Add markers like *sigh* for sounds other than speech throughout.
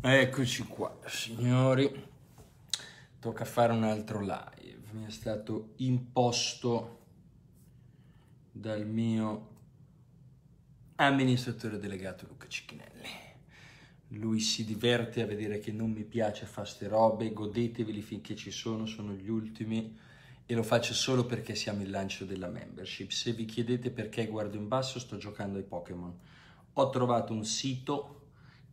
Eccoci qua, signori. Tocca fare un altro live. Mi è stato imposto dal mio amministratore delegato Luca Cicchinelli. Lui si diverte a vedere che non mi piace fare ste robe, godeteveli finché ci sono, sono gli ultimi e lo faccio solo perché siamo il lancio della membership. Se vi chiedete perché guardo in basso, sto giocando ai Pokémon. Ho trovato un sito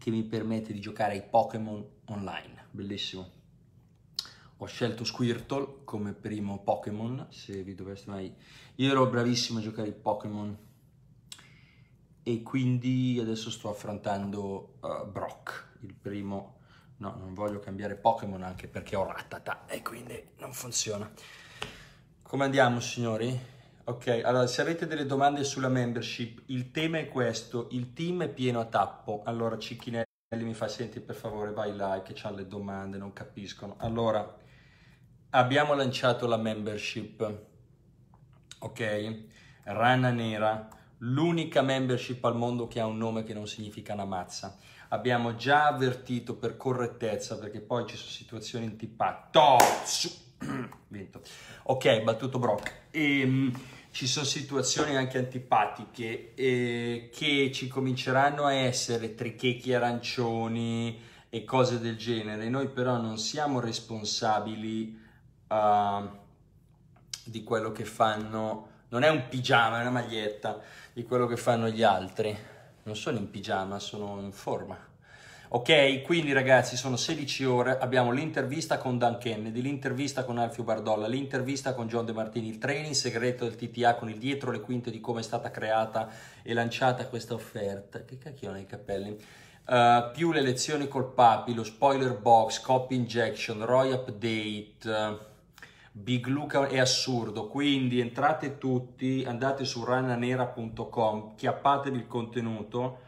che mi permette di giocare ai Pokémon online, bellissimo. Ho scelto Squirtle come primo Pokémon, se vi doveste mai... Io ero bravissimo a giocare ai Pokémon e quindi adesso sto affrontando uh, Brock, il primo... No, non voglio cambiare Pokémon anche perché ho Ratata e quindi non funziona. Come andiamo signori? Ok, allora se avete delle domande sulla membership, il tema è questo, il team è pieno a tappo, allora Cicchinelli mi fa senti per favore vai là che c'hanno le domande, non capiscono. Allora, abbiamo lanciato la membership, ok? Rana Nera, l'unica membership al mondo che ha un nome che non significa una mazza. Abbiamo già avvertito per correttezza, perché poi ci sono situazioni antipatiche. *clears throat* Vinto. Ok, battuto Brock. Ehm, ci sono situazioni anche antipatiche eh, che ci cominceranno a essere trichechi arancioni e cose del genere. Noi però non siamo responsabili uh, di quello che fanno, non è un pigiama, è una maglietta, di quello che fanno gli altri. Non sono in pigiama, sono in forma. Ok, quindi ragazzi sono 16 ore, abbiamo l'intervista con Dan Kennedy, l'intervista con Alfio Bardolla, l'intervista con John De Martini, il training segreto del TTA con il dietro le quinte di come è stata creata e lanciata questa offerta. Che cacchio nei capelli? Uh, più le lezioni col papi, lo spoiler box, copy injection, ROI update, uh, Big Luca è assurdo, quindi entrate tutti, andate su rananera.com, chiappatevi il contenuto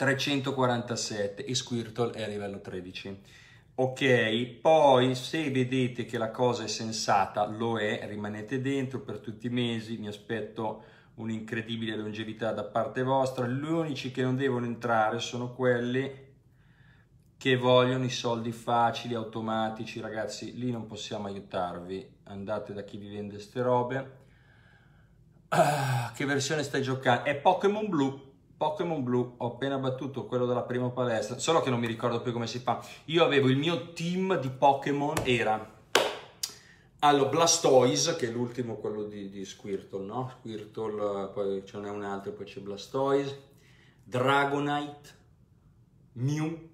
347 e Squirtle è a livello 13. Ok, poi se vedete che la cosa è sensata, lo è, rimanete dentro per tutti i mesi, mi aspetto un'incredibile longevità da parte vostra. Gli unici che non devono entrare sono quelli che vogliono i soldi facili, automatici, ragazzi, lì non possiamo aiutarvi. Andate da chi vi vende ste robe. Ah, che versione stai giocando? È Pokémon Blue Pokémon Blu, ho appena battuto quello della prima palestra, solo che non mi ricordo più come si fa. Io avevo il mio team di Pokémon, era allo Blastoise, che è l'ultimo quello di, di Squirtle, no? Squirtle, poi ce n'è un altro, poi c'è Blastoise, Dragonite, Mew,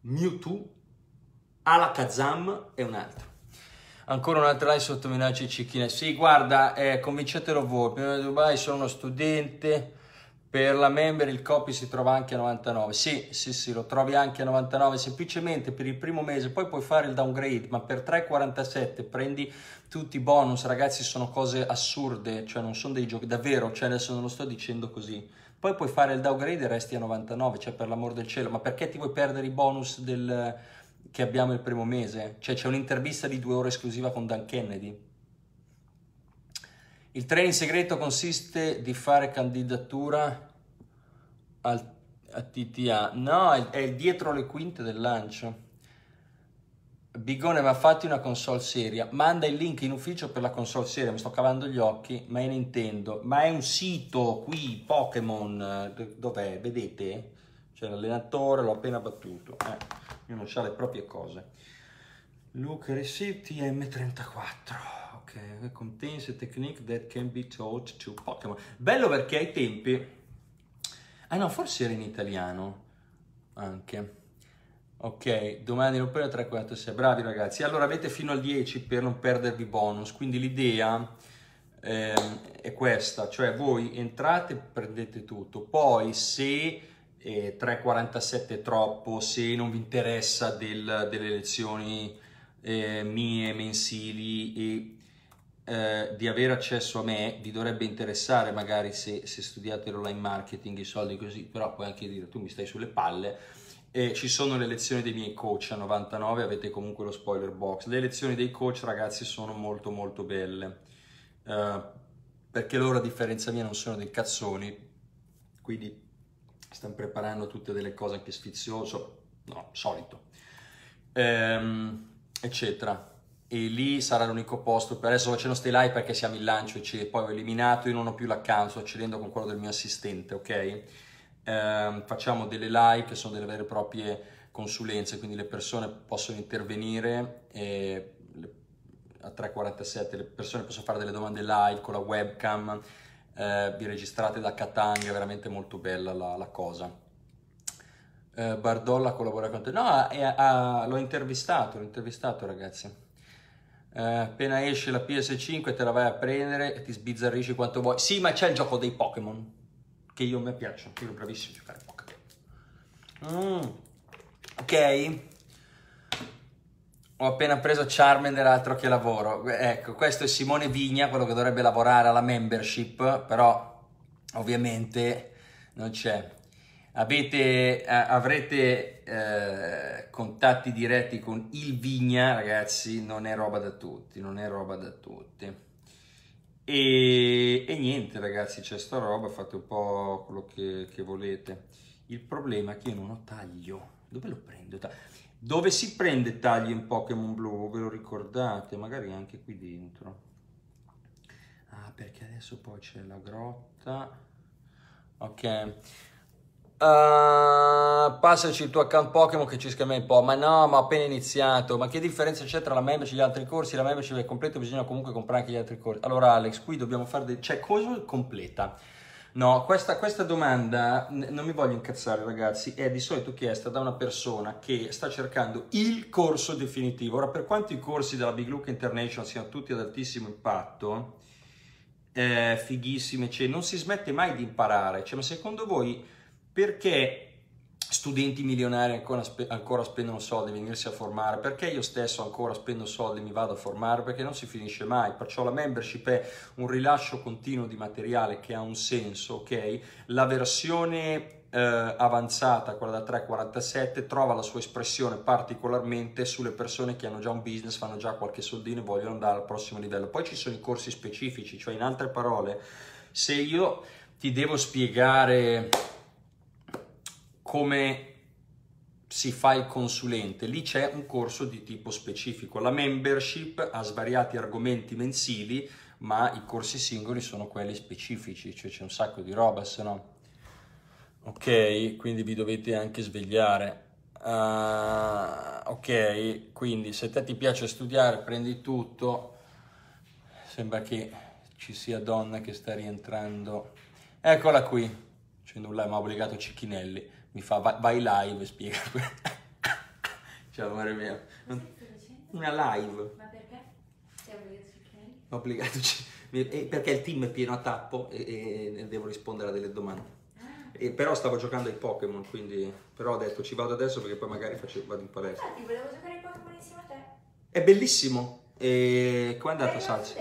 Mewtwo, Alakazam e un altro. Ancora un'altra live sotto minaccia di cicchine. Sì, guarda, eh, convincetelo voi, prima di Dubai sono uno studente per la member il copy si trova anche a 99. Sì, sì, sì, lo trovi anche a 99 semplicemente per il primo mese, poi puoi fare il downgrade, ma per 3,47 prendi tutti i bonus, ragazzi, sono cose assurde, cioè non sono dei giochi, davvero, cioè adesso non lo sto dicendo così. Poi puoi fare il downgrade e resti a 99, cioè per l'amor del cielo, ma perché ti vuoi perdere i bonus del, che abbiamo il primo mese? Cioè c'è un'intervista di due ore esclusiva con Dan Kennedy il training segreto consiste di fare candidatura al, a TTA. No, è, è dietro le quinte del lancio. Bigone, ma fatti una console seria. Manda il link in ufficio per la console seria. Mi sto cavando gli occhi, ma è Nintendo. Ma è un sito qui, Pokémon. Dov'è? Vedete? C'è l'allenatore, l'ho appena battuto. Eh, non so le proprie cose. Luke Receipt M34 ok, contains a technique that can be taught to Pokémon. Bello perché ai tempi... Ah no, forse era in italiano anche. Ok, domani non per 346. Bravi ragazzi. Allora avete fino al 10 per non perdervi bonus. Quindi l'idea eh, è questa, cioè voi entrate prendete tutto. Poi se eh, 347 è troppo, se non vi interessa del, delle lezioni eh, mie mensili e eh, di avere accesso a me vi dovrebbe interessare magari se, se studiate l'online marketing, i soldi così, però puoi anche dire tu mi stai sulle palle. E ci sono le lezioni dei miei coach a 99, avete comunque lo spoiler box. Le lezioni dei coach ragazzi sono molto molto belle, eh, perché loro a differenza mia non sono dei cazzoni, quindi stanno preparando tutte delle cose anche sfiziose, no, solito, ehm, eccetera. E lì sarà l'unico posto, per adesso facendo stay live perché siamo in lancio, e poi ho eliminato, io non ho più l'account, sto accedendo con quello del mio assistente, ok? Ehm, facciamo delle live che sono delle vere e proprie consulenze, quindi le persone possono intervenire e a 3.47 le persone possono fare delle domande live con la webcam, eh, vi registrate da Katanga, è veramente molto bella la, la cosa. Eh, Bardolla collabora con te. No, l'ho intervistato, l'ho intervistato ragazzi. Eh, appena esce la PS5 te la vai a prendere e ti sbizzarrisci quanto vuoi. Sì, ma c'è il gioco dei Pokémon, che io mi piacciono, io ero bravissimo a giocare a Pokémon. Mm. Ok? Ho appena preso Charmander, altro che lavoro. Ecco, questo è Simone Vigna, quello che dovrebbe lavorare alla membership, però ovviamente non c'è. Avete, eh, avrete eh, contatti diretti con il Vigna, ragazzi, non è roba da tutti, non è roba da tutti. E, e niente, ragazzi, c'è sta roba, fate un po' quello che, che volete. Il problema è che io non ho taglio. Dove lo prendo? Dove si prende taglio in Pokémon Blu? Ve lo ricordate? Magari anche qui dentro. Ah, perché adesso poi c'è la grotta. Ok. Uh, passaci il tuo account Pokémon che ci scambia un po'. Ma no, ma ho appena iniziato. Ma che differenza c'è tra la membership e gli altri corsi? La membership è completa, bisogna comunque comprare anche gli altri corsi. Allora, Alex, qui dobbiamo fare. De- cioè, cosa completa? No, questa, questa domanda, non mi voglio incazzare ragazzi, è di solito chiesta da una persona che sta cercando il corso definitivo. Ora, per quanto i corsi della Big Look International siano tutti ad altissimo impatto, eh, fighissimi, cioè, non si smette mai di imparare. Cioè, ma secondo voi perché studenti milionari ancora, ancora, spendono soldi venirsi a formare, perché io stesso ancora spendo soldi e mi vado a formare, perché non si finisce mai, perciò la membership è un rilascio continuo di materiale che ha un senso, ok? La versione eh, avanzata, quella da 347, trova la sua espressione particolarmente sulle persone che hanno già un business, fanno già qualche soldino e vogliono andare al prossimo livello. Poi ci sono i corsi specifici, cioè in altre parole, se io ti devo spiegare come si fa il consulente, lì c'è un corso di tipo specifico. La membership ha svariati argomenti mensili, ma i corsi singoli sono quelli specifici, cioè c'è un sacco di roba, se no. Ok, quindi vi dovete anche svegliare. Uh, ok, quindi se te ti piace studiare, prendi tutto. Sembra che ci sia donna che sta rientrando. Eccola qui. C'è nulla, mi ha obbligato Cicchinelli mi fa vai, vai live e spiega. *laughs* cioè, amore mio. Una live. Ma perché? Sei obbligato a Obbligato eh, perché il team è pieno a tappo e, e devo rispondere a delle domande. Ah. E, però stavo giocando ai Pokémon, quindi però ho detto ci vado adesso perché poi magari faccio, vado in palestra. Infatti volevo giocare ai Pokémon insieme a te. È bellissimo. E come è andata Salsi?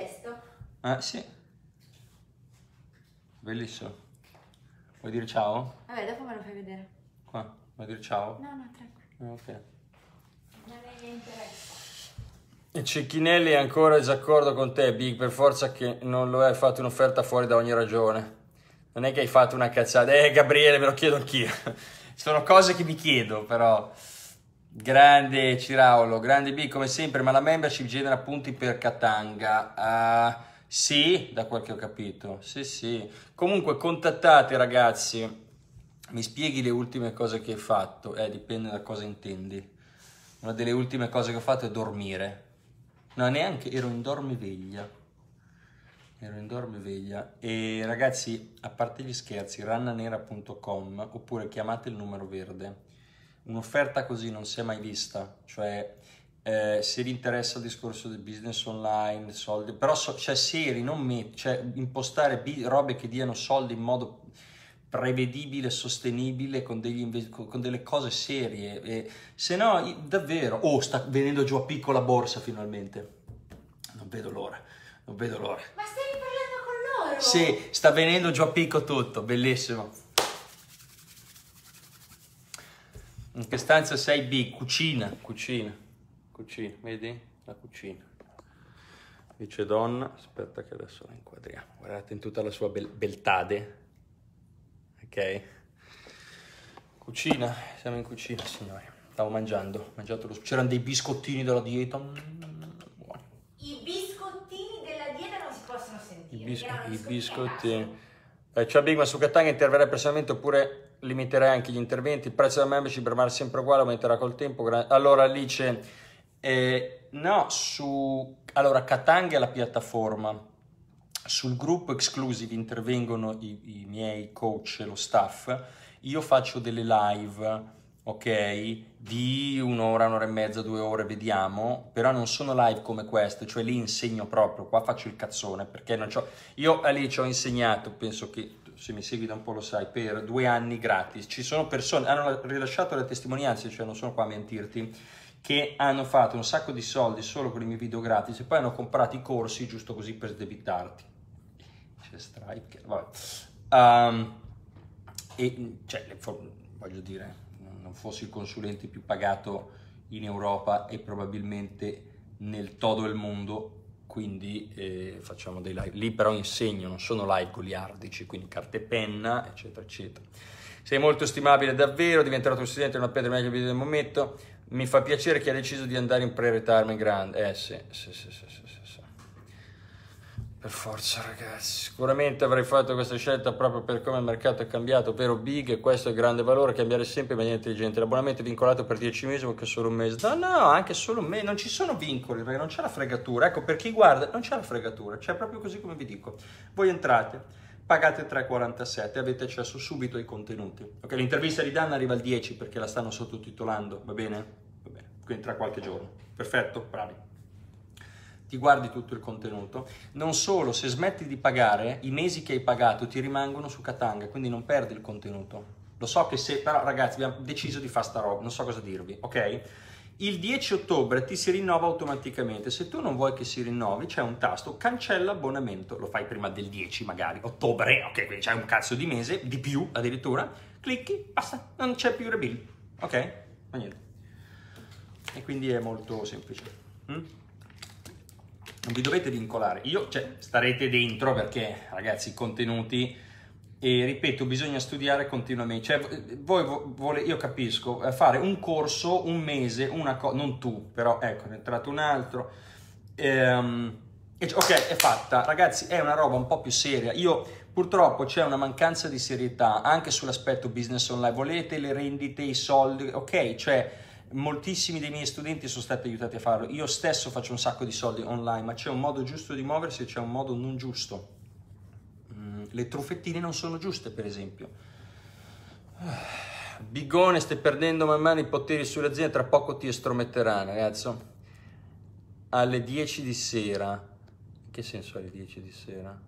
Ah, sì. Bellissimo. Vuoi dire ciao? Vabbè, dopo me lo fai vedere. Qua, vuoi dire ciao? No, no, tranquillo. Ah, ok. Non mi interessa. E Cecchinelli è ancora in disaccordo con te, Big, per forza che non lo hai fatto un'offerta fuori da ogni ragione. Non è che hai fatto una cazzata. Eh, Gabriele, me lo chiedo anch'io. *laughs* Sono cose che mi chiedo, però. Grande Ciraulo, grande B come sempre, ma la membership genera punti per Katanga. Uh, sì, da quel che ho capito. Sì, sì. Comunque contattate ragazzi mi spieghi le ultime cose che hai fatto? Eh, dipende da cosa intendi. Una delle ultime cose che ho fatto è dormire. No, neanche, ero in dormiveglia. Ero in dormiveglia. E ragazzi, a parte gli scherzi, rannanera.com oppure chiamate il numero verde. Un'offerta così non si è mai vista. Cioè, eh, se vi interessa il discorso del business online, soldi, però so, cioè seri, non me, cioè impostare bi- robe che diano soldi in modo prevedibile, sostenibile, con, degli, con delle cose serie. E, se no, davvero, oh, sta venendo giù a piccola borsa finalmente. Non vedo l'ora, non vedo l'ora. Ma stai parlando con loro? Sì, sta venendo giù a picco tutto, bellissimo. In che stanza sei B? Cucina, cucina, cucina, vedi? La cucina. Dice donna, aspetta che adesso la inquadriamo. Guardate in tutta la sua bel- beltade ok? Cucina, siamo in cucina signori. Stavo mangiando, mangiato lo... c'erano dei biscottini della dieta. Buoni. I biscottini della dieta non si possono sentire. I, bis- i biscottini. Eh, ciao Big, ma su Catania interverrai personalmente oppure limiterai anche gli interventi? Il prezzo della membership rimane sempre uguale, aumenterà col tempo? Allora Alice, eh, no, su... Allora Katanga è la piattaforma, sul gruppo exclusive intervengono i, i miei coach e lo staff, io faccio delle live, ok, di un'ora, un'ora e mezza, due ore, vediamo, però non sono live come queste, cioè lì insegno proprio, qua faccio il cazzone, perché non c'ho... Io a lì ci ho insegnato, penso che se mi segui da un po' lo sai, per due anni gratis. Ci sono persone, hanno rilasciato le testimonianze, cioè non sono qua a mentirti, che hanno fatto un sacco di soldi solo con i miei video gratis e poi hanno comprato i corsi giusto così per sdebitarti. C'è Stripe, che- vabbè. Ehm, e cioè, voglio dire, non- fossi il consulente più pagato in Europa e probabilmente nel todo il mondo, quindi eh, facciamo dei live. Lì però insegno, non sono live goliardici, quindi carta e penna, eccetera, eccetera. Sei molto stimabile davvero, diventerò tuo studente, non appena meglio video del momento. Mi fa piacere che hai deciso di andare in pre-retirement grande. Eh sì, sì, sì, sì, sì, sì, sì. Per forza ragazzi, sicuramente avrei fatto questa scelta proprio per come il mercato è cambiato, ovvero big e questo è il grande valore, cambiare sempre in maniera intelligente. L'abbonamento è vincolato per 10 mesi o che solo un mese? No, no, anche solo un mese, non ci sono vincoli, perché non c'è la fregatura. Ecco, per chi guarda, non c'è la fregatura, c'è proprio così come vi dico. Voi entrate, pagate 3,47 avete accesso subito ai contenuti. Ok, l'intervista di Dan arriva al 10 perché la stanno sottotitolando, va bene? Va bene, quindi tra qualche giorno. Perfetto, bravi ti guardi tutto il contenuto. Non solo, se smetti di pagare, i mesi che hai pagato ti rimangono su Katanga, quindi non perdi il contenuto. Lo so che se, però ragazzi abbiamo deciso di fare sta roba, non so cosa dirvi, ok? Il 10 ottobre ti si rinnova automaticamente, se tu non vuoi che si rinnovi c'è un tasto cancella abbonamento, lo fai prima del 10 magari, ottobre, ok, quindi c'è un cazzo di mese, di più addirittura, clicchi, basta, non c'è più rebill, ok? Ma niente. E quindi è molto semplice. Mm? Non vi dovete vincolare. Io, cioè, starete dentro perché, ragazzi, i contenuti, e ripeto, bisogna studiare continuamente. Cioè, voi vo- vole- io capisco, eh, fare un corso, un mese, una cosa, non tu, però ecco, ne è entrato un altro. Ehm, ok, è fatta. Ragazzi, è una roba un po' più seria. Io, purtroppo, c'è una mancanza di serietà anche sull'aspetto business online. Volete le rendite, i soldi, ok, cioè moltissimi dei miei studenti sono stati aiutati a farlo. Io stesso faccio un sacco di soldi online, ma c'è un modo giusto di muoversi e c'è un modo non giusto. Mm, Le truffettine non sono giuste, per esempio. Bigone, stai perdendo man mano i poteri sull'azienda, tra poco ti estrometterà, ragazzo. Alle 10 di sera. Che senso alle 10 di sera?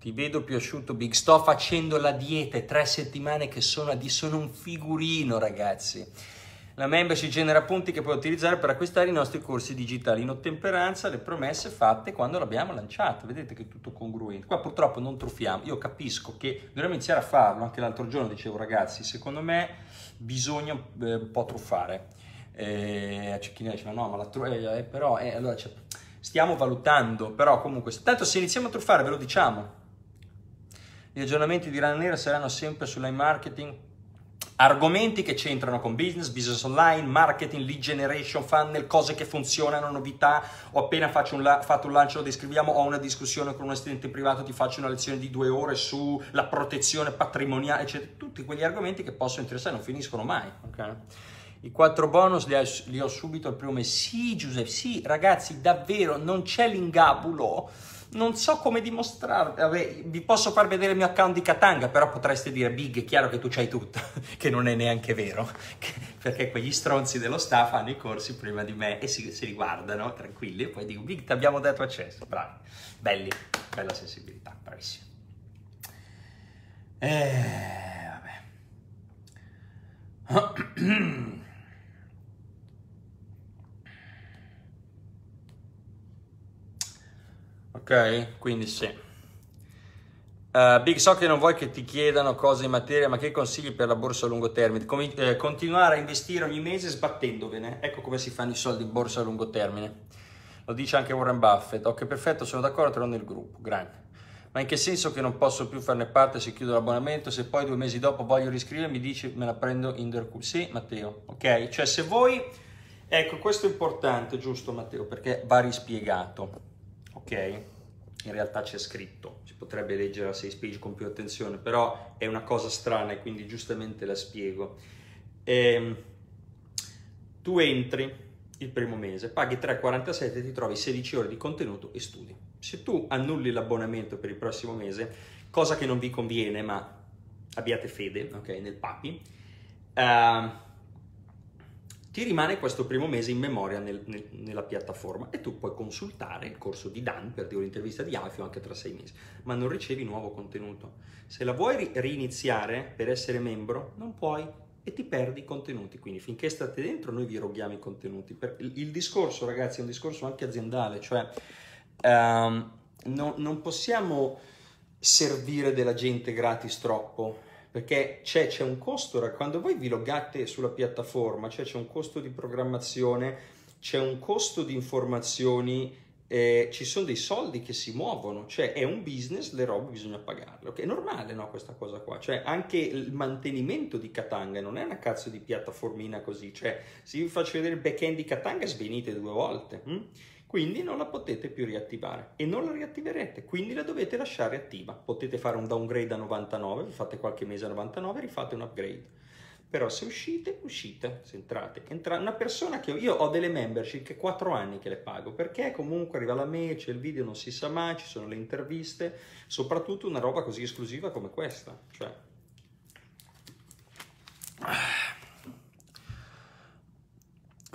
Ti vedo più asciutto, Big. Sto facendo la dieta, è tre settimane che sono di sono un figurino, ragazzi. La membership genera punti che puoi utilizzare per acquistare i nostri corsi digitali in ottemperanza alle promesse fatte quando l'abbiamo lanciato. Vedete che è tutto congruente. Qua purtroppo non truffiamo. Io capisco che dovremmo iniziare a farlo. Anche l'altro giorno dicevo, ragazzi, secondo me bisogna eh, un po' truffare. Eh, c'è chi dice, ma no, ma la tru- eh, eh, però, eh, allora, cioè, stiamo valutando, però comunque, tanto se iniziamo a truffare ve lo diciamo. Gli aggiornamenti di Rana Nera saranno sempre sull'line marketing. Argomenti che c'entrano con business, business online, marketing, lead generation, funnel, cose che funzionano, novità. Ho appena faccio un la- fatto un lancio, lo descriviamo, ho una discussione con un studente privato, ti faccio una lezione di due ore sulla protezione patrimoniale, eccetera. Tutti quegli argomenti che possono interessare, non finiscono mai. ok? I quattro bonus li, li ho subito al primo mese. Sì, Giuseppe, sì, ragazzi, davvero non c'è l'ingabulo. Non so come dimostrarvi. Vabbè, vi posso far vedere il mio account di Katanga, però potreste dire, Big, è chiaro che tu c'hai tutto, *laughs* che non è neanche vero, *laughs* perché quegli stronzi dello staff hanno i corsi prima di me e si, si riguardano tranquilli e poi dico, Big, ti abbiamo dato accesso. Bravi, belli, bella sensibilità, bravissimi. Eh, vabbè. *clears throat* Ok, quindi sì. Uh, Big, so che non vuoi che ti chiedano cose in materia, ma che consigli per la borsa a lungo termine? Comi- eh, continuare a investire ogni mese sbattendovene. Ecco come si fanno i soldi in borsa a lungo termine. Lo dice anche Warren Buffett. Ok, perfetto, sono d'accordo, te l'ho nel gruppo. Grande. Ma in che senso che non posso più farne parte se chiudo l'abbonamento? Se poi due mesi dopo voglio riscrivermi, dici me la prendo in der Sì, Matteo, ok? Cioè se voi... Ecco, questo è importante, giusto Matteo, perché va rispiegato, ok? In realtà c'è scritto, si potrebbe leggere a 6 page con più attenzione, però è una cosa strana e quindi giustamente la spiego. Ehm, tu entri il primo mese, paghi 3,47 e ti trovi 16 ore di contenuto e studi. Se tu annulli l'abbonamento per il prossimo mese, cosa che non vi conviene, ma abbiate fede ok, nel papi, uh, ti rimane questo primo mese in memoria nel, nel, nella piattaforma e tu puoi consultare il corso di Dan per dire l'intervista di Alfio anche tra sei mesi, ma non ricevi nuovo contenuto. Se la vuoi ri- riniziare per essere membro, non puoi e ti perdi i contenuti. Quindi finché state dentro noi vi eroghiamo i contenuti. Il, il discorso ragazzi è un discorso anche aziendale, cioè um, no, non possiamo servire della gente gratis troppo perché c'è, c'è, un costo, quando voi vi loggate sulla piattaforma, cioè c'è un costo di programmazione, c'è un costo di informazioni eh, ci sono dei soldi che si muovono, cioè è un business, le robe bisogna pagarle. Okay? È normale no, questa cosa qua, cioè anche il mantenimento di Katanga non è una cazzo di piattaformina così, cioè se vi faccio vedere il backend di Katanga svenite due volte, hm? Quindi non la potete più riattivare e non la riattiverete, quindi la dovete lasciare attiva. Potete fare un downgrade a 99, vi fate qualche mese a 99, rifate un upgrade però se uscite, uscite, se entrate. Entra una persona che io ho delle membership che 4 anni che le pago, perché comunque arriva la mail, c'è il video, non si sa mai, ci sono le interviste, soprattutto una roba così esclusiva come questa. Cioè...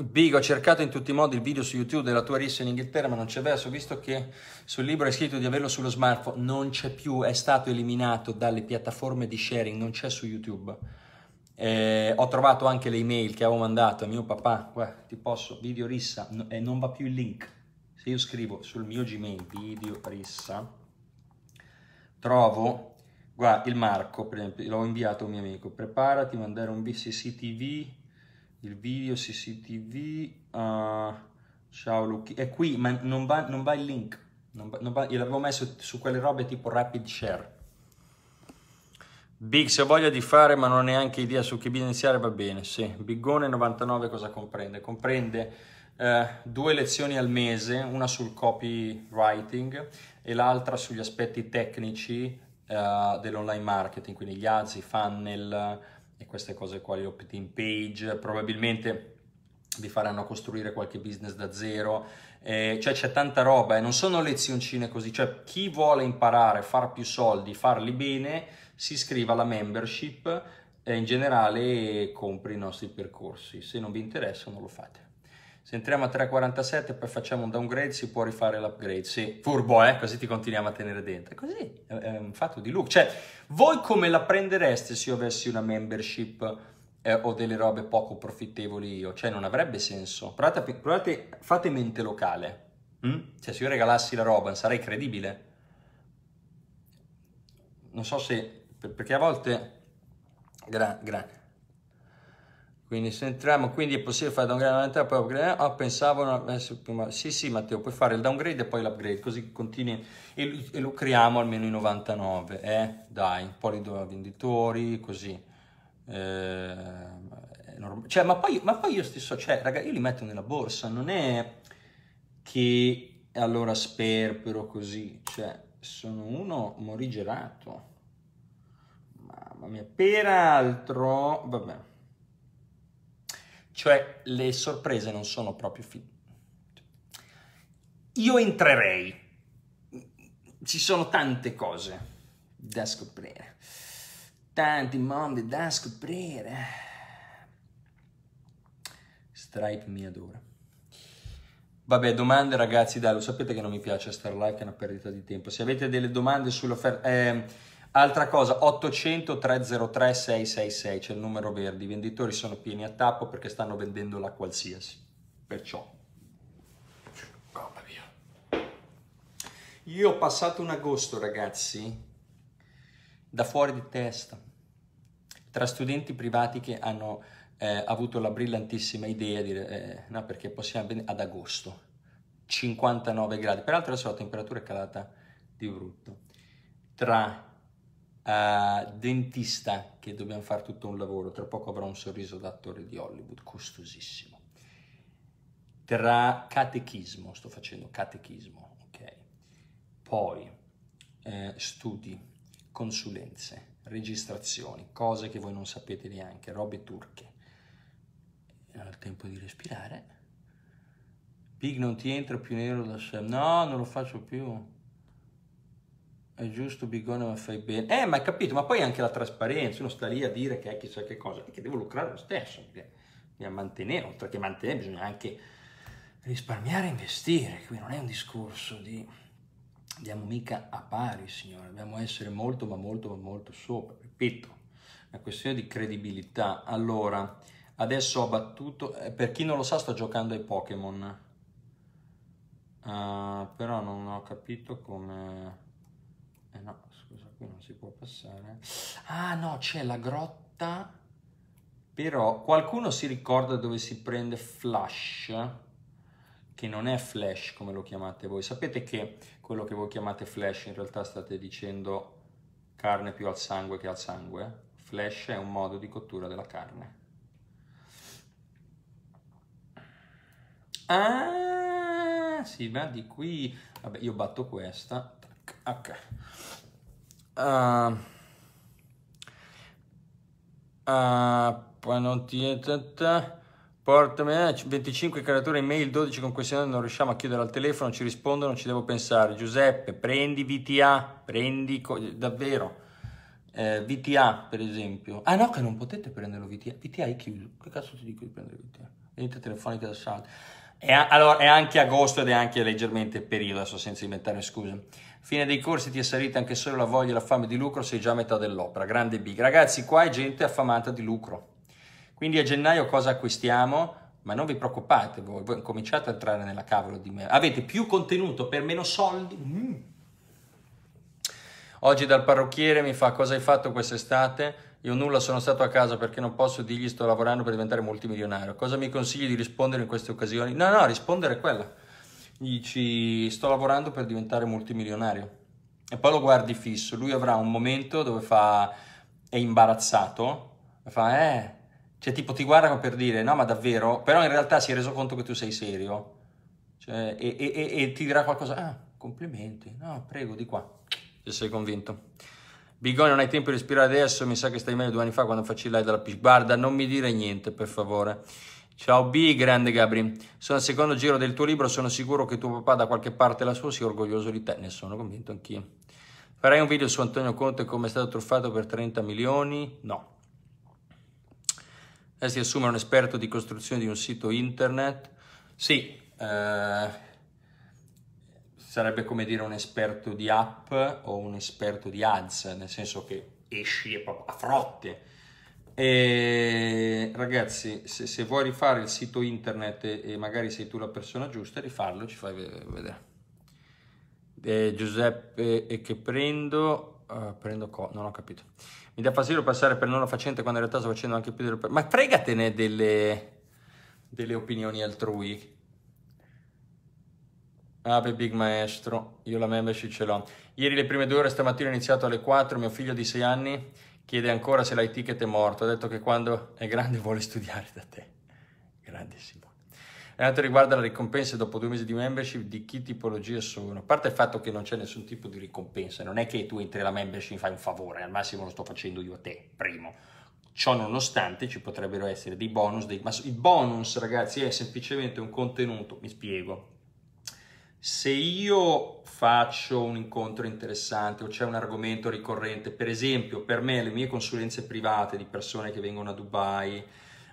Big, ho cercato in tutti i modi il video su YouTube della tua rissa in Inghilterra, ma non c'è verso, visto che sul libro è scritto di averlo sullo smartphone, non c'è più, è stato eliminato dalle piattaforme di sharing, non c'è su YouTube. Eh, ho trovato anche le email che avevo mandato a mio papà, guarda, ti posso, video rissa, no, e non va più il link. Se io scrivo sul mio Gmail video rissa, trovo, guarda, il Marco, per esempio, l'ho inviato a un mio amico, preparati a mandare un CCTV, il video CCTV, uh, ciao Luchi, è qui, ma non va, non va il link, non va, non va, io l'avevo messo su quelle robe tipo rapid share Big, se ho voglia di fare ma non ho neanche idea su che iniziare va bene, sì. Biggone 99 cosa comprende? Comprende eh, due lezioni al mese, una sul copywriting e l'altra sugli aspetti tecnici eh, dell'online marketing, quindi gli ads, i funnel e queste cose qua, le opt-in page, probabilmente vi faranno costruire qualche business da zero, eh, cioè c'è tanta roba e non sono lezioncine così, cioè chi vuole imparare a fare più soldi, farli bene, si iscriva alla membership e in generale compri i nostri percorsi. Se non vi interessa non lo fate. Se entriamo a 3,47 e poi facciamo un downgrade si può rifare l'upgrade. Sì, furbo eh, così ti continuiamo a tenere dentro. È così, è un fatto di look. Cioè, voi come la prendereste se io avessi una membership eh, o delle robe poco profittevoli io? Cioè, non avrebbe senso. Provate, provate fate mente locale. Mm? Cioè, se io regalassi la roba sarei credibile? Non so se perché a volte gran, gran. Quindi se entriamo quindi è possibile fare downgrade e poi upgrade ah pensavo prima. sì sì Matteo puoi fare il downgrade e poi l'upgrade così continui e, e, lo creiamo almeno in 99 eh dai poi li do a venditori così eh, cioè ma poi, ma poi io stesso cioè raga io li metto nella borsa non è che allora sperpero così cioè sono uno morigerato mamma mia. Peraltro, vabbè. Cioè, le sorprese non sono proprio fin... Io entrerei. Ci sono tante cose da scoprire. Tanti mondi da scoprire. Stripe mi adora. Vabbè, domande ragazzi, dai, lo sapete che non mi piace star live, che è una perdita di tempo. Se avete delle domande sull'offerta... Eh, Altra cosa, 800 303 666, c'è il numero verde, i venditori sono pieni a tappo perché stanno vendendo la qualsiasi. Perciò. Io ho passato un agosto, ragazzi, da fuori di testa, tra studenti privati che hanno eh, avuto la brillantissima idea di dire, eh, no, perché possiamo vendere ad agosto, 59 gradi, peraltro adesso la temperatura è calata di brutto. tra uh, dentista, che dobbiamo fare tutto un lavoro, tra poco avrò un sorriso da attore di Hollywood, costosissimo, tra catechismo, sto facendo catechismo, ok, poi eh, studi, consulenze, registrazioni, cose che voi non sapete neanche, robe turche. Non ho il tempo di respirare. Pig non ti entra più nero da sé. No, non lo faccio più. È giusto, Bigone, ma fai bene. Eh, ma hai capito, ma poi anche la trasparenza, uno sta lì a dire che è chissà che cosa, che devo lucrare lo stesso, bisogna mantenere, oltre che mantenere bisogna anche risparmiare e investire, qui non è un discorso di andiamo mica a pari, signore, dobbiamo essere molto, ma molto, ma molto sopra, ripeto, è una questione di credibilità. Allora, adesso ho battuto, eh, per chi non lo sa sto giocando ai Pokémon, uh, però non ho capito come... Eh no, scusa, qui non si può passare. Ah no, c'è la grotta, però qualcuno si ricorda dove si prende Flash? Che non è Flash come lo chiamate voi. Sapete che quello che voi chiamate Flash in realtà state dicendo carne più al sangue che al sangue? Flash è un modo di cottura della carne. Ah, sì, ma di qui... Vabbè, io batto questa. Ok. Uh, uh. Portami 25 creature email, 12 con questionari, non riusciamo a chiudere al telefono, ci rispondono, ci devo pensare. Giuseppe, prendi VTA, prendi davvero. Eh, VTA per esempio. Ah no, che non potete prenderlo VTA. VTA è chiuso. Che cazzo ti dico di prendere VTA? Venite telefonica d'assalto. È, allora, è anche agosto ed è anche leggermente periodo, adesso senza inventare scuse. Fine dei corsi ti è salita anche solo la voglia e la fame di lucro, sei già a metà dell'opera. Grande big. Ragazzi, qua è gente affamata di lucro. Quindi a gennaio cosa acquistiamo? Ma non vi preoccupate, voi, voi cominciate a entrare nella cavolo di me. Avete più contenuto per meno soldi? Mm. Oggi dal parrucchiere mi fa cosa hai fatto quest'estate? Io nulla sono stato a casa perché non posso dirgli sto lavorando per diventare multimilionario. Cosa mi consigli di rispondere in queste occasioni? No, no, rispondere è quella dici sto lavorando per diventare multimilionario e poi lo guardi fisso, lui avrà un momento dove fa è imbarazzato, fa eh, cioè tipo ti guarda per dire no ma davvero, però in realtà si è reso conto che tu sei serio cioè, e, e, e, ti dirà qualcosa, ah complimenti, no prego di qua, se sei convinto. Bigoni non hai tempo di respirare adesso, mi sa che stai meglio due anni fa quando facci live dalla piscina. Guarda, non mi dire niente per favore. Ciao B, grande Gabri. Sono al secondo giro del tuo libro, sono sicuro che tuo papà da qualche parte la sua sia orgoglioso di te, ne sono convinto anch'io. Farai un video su Antonio Conte come è stato truffato per 30 milioni? No. E si assume un esperto di costruzione di un sito internet? Sì, eh, sarebbe come dire un esperto di app o un esperto di ads, nel senso che esci proprio a frotte e ragazzi, se, se, vuoi rifare il sito internet e, e, magari sei tu la persona giusta, rifarlo, ci fai vedere. Eh, Giuseppe, e che prendo? Uh, prendo co- non ho capito. Mi dà fastidio passare per non lo facente quando in realtà sto facendo anche più delle... Ma fregatene delle, delle opinioni altrui. Ave Big Maestro, io la membership ce l'ho. Ieri le prime due ore, stamattina ho iniziato alle 4, mio figlio di 6 anni Chiede ancora se l'hai ticket è morto. Ha detto che quando è grande vuole studiare da te. Grandissimo. Per quanto riguarda le ricompense dopo due mesi di membership, di che tipologia sono? A parte il fatto che non c'è nessun tipo di ricompensa, non è che tu entri alla membership e fai un favore, al massimo lo sto facendo io a te, primo. Ciò nonostante ci potrebbero essere dei bonus, dei... ma il bonus ragazzi è semplicemente un contenuto, mi spiego. Se io faccio un incontro interessante o c'è un argomento ricorrente, per esempio per me le mie consulenze private di persone che vengono a Dubai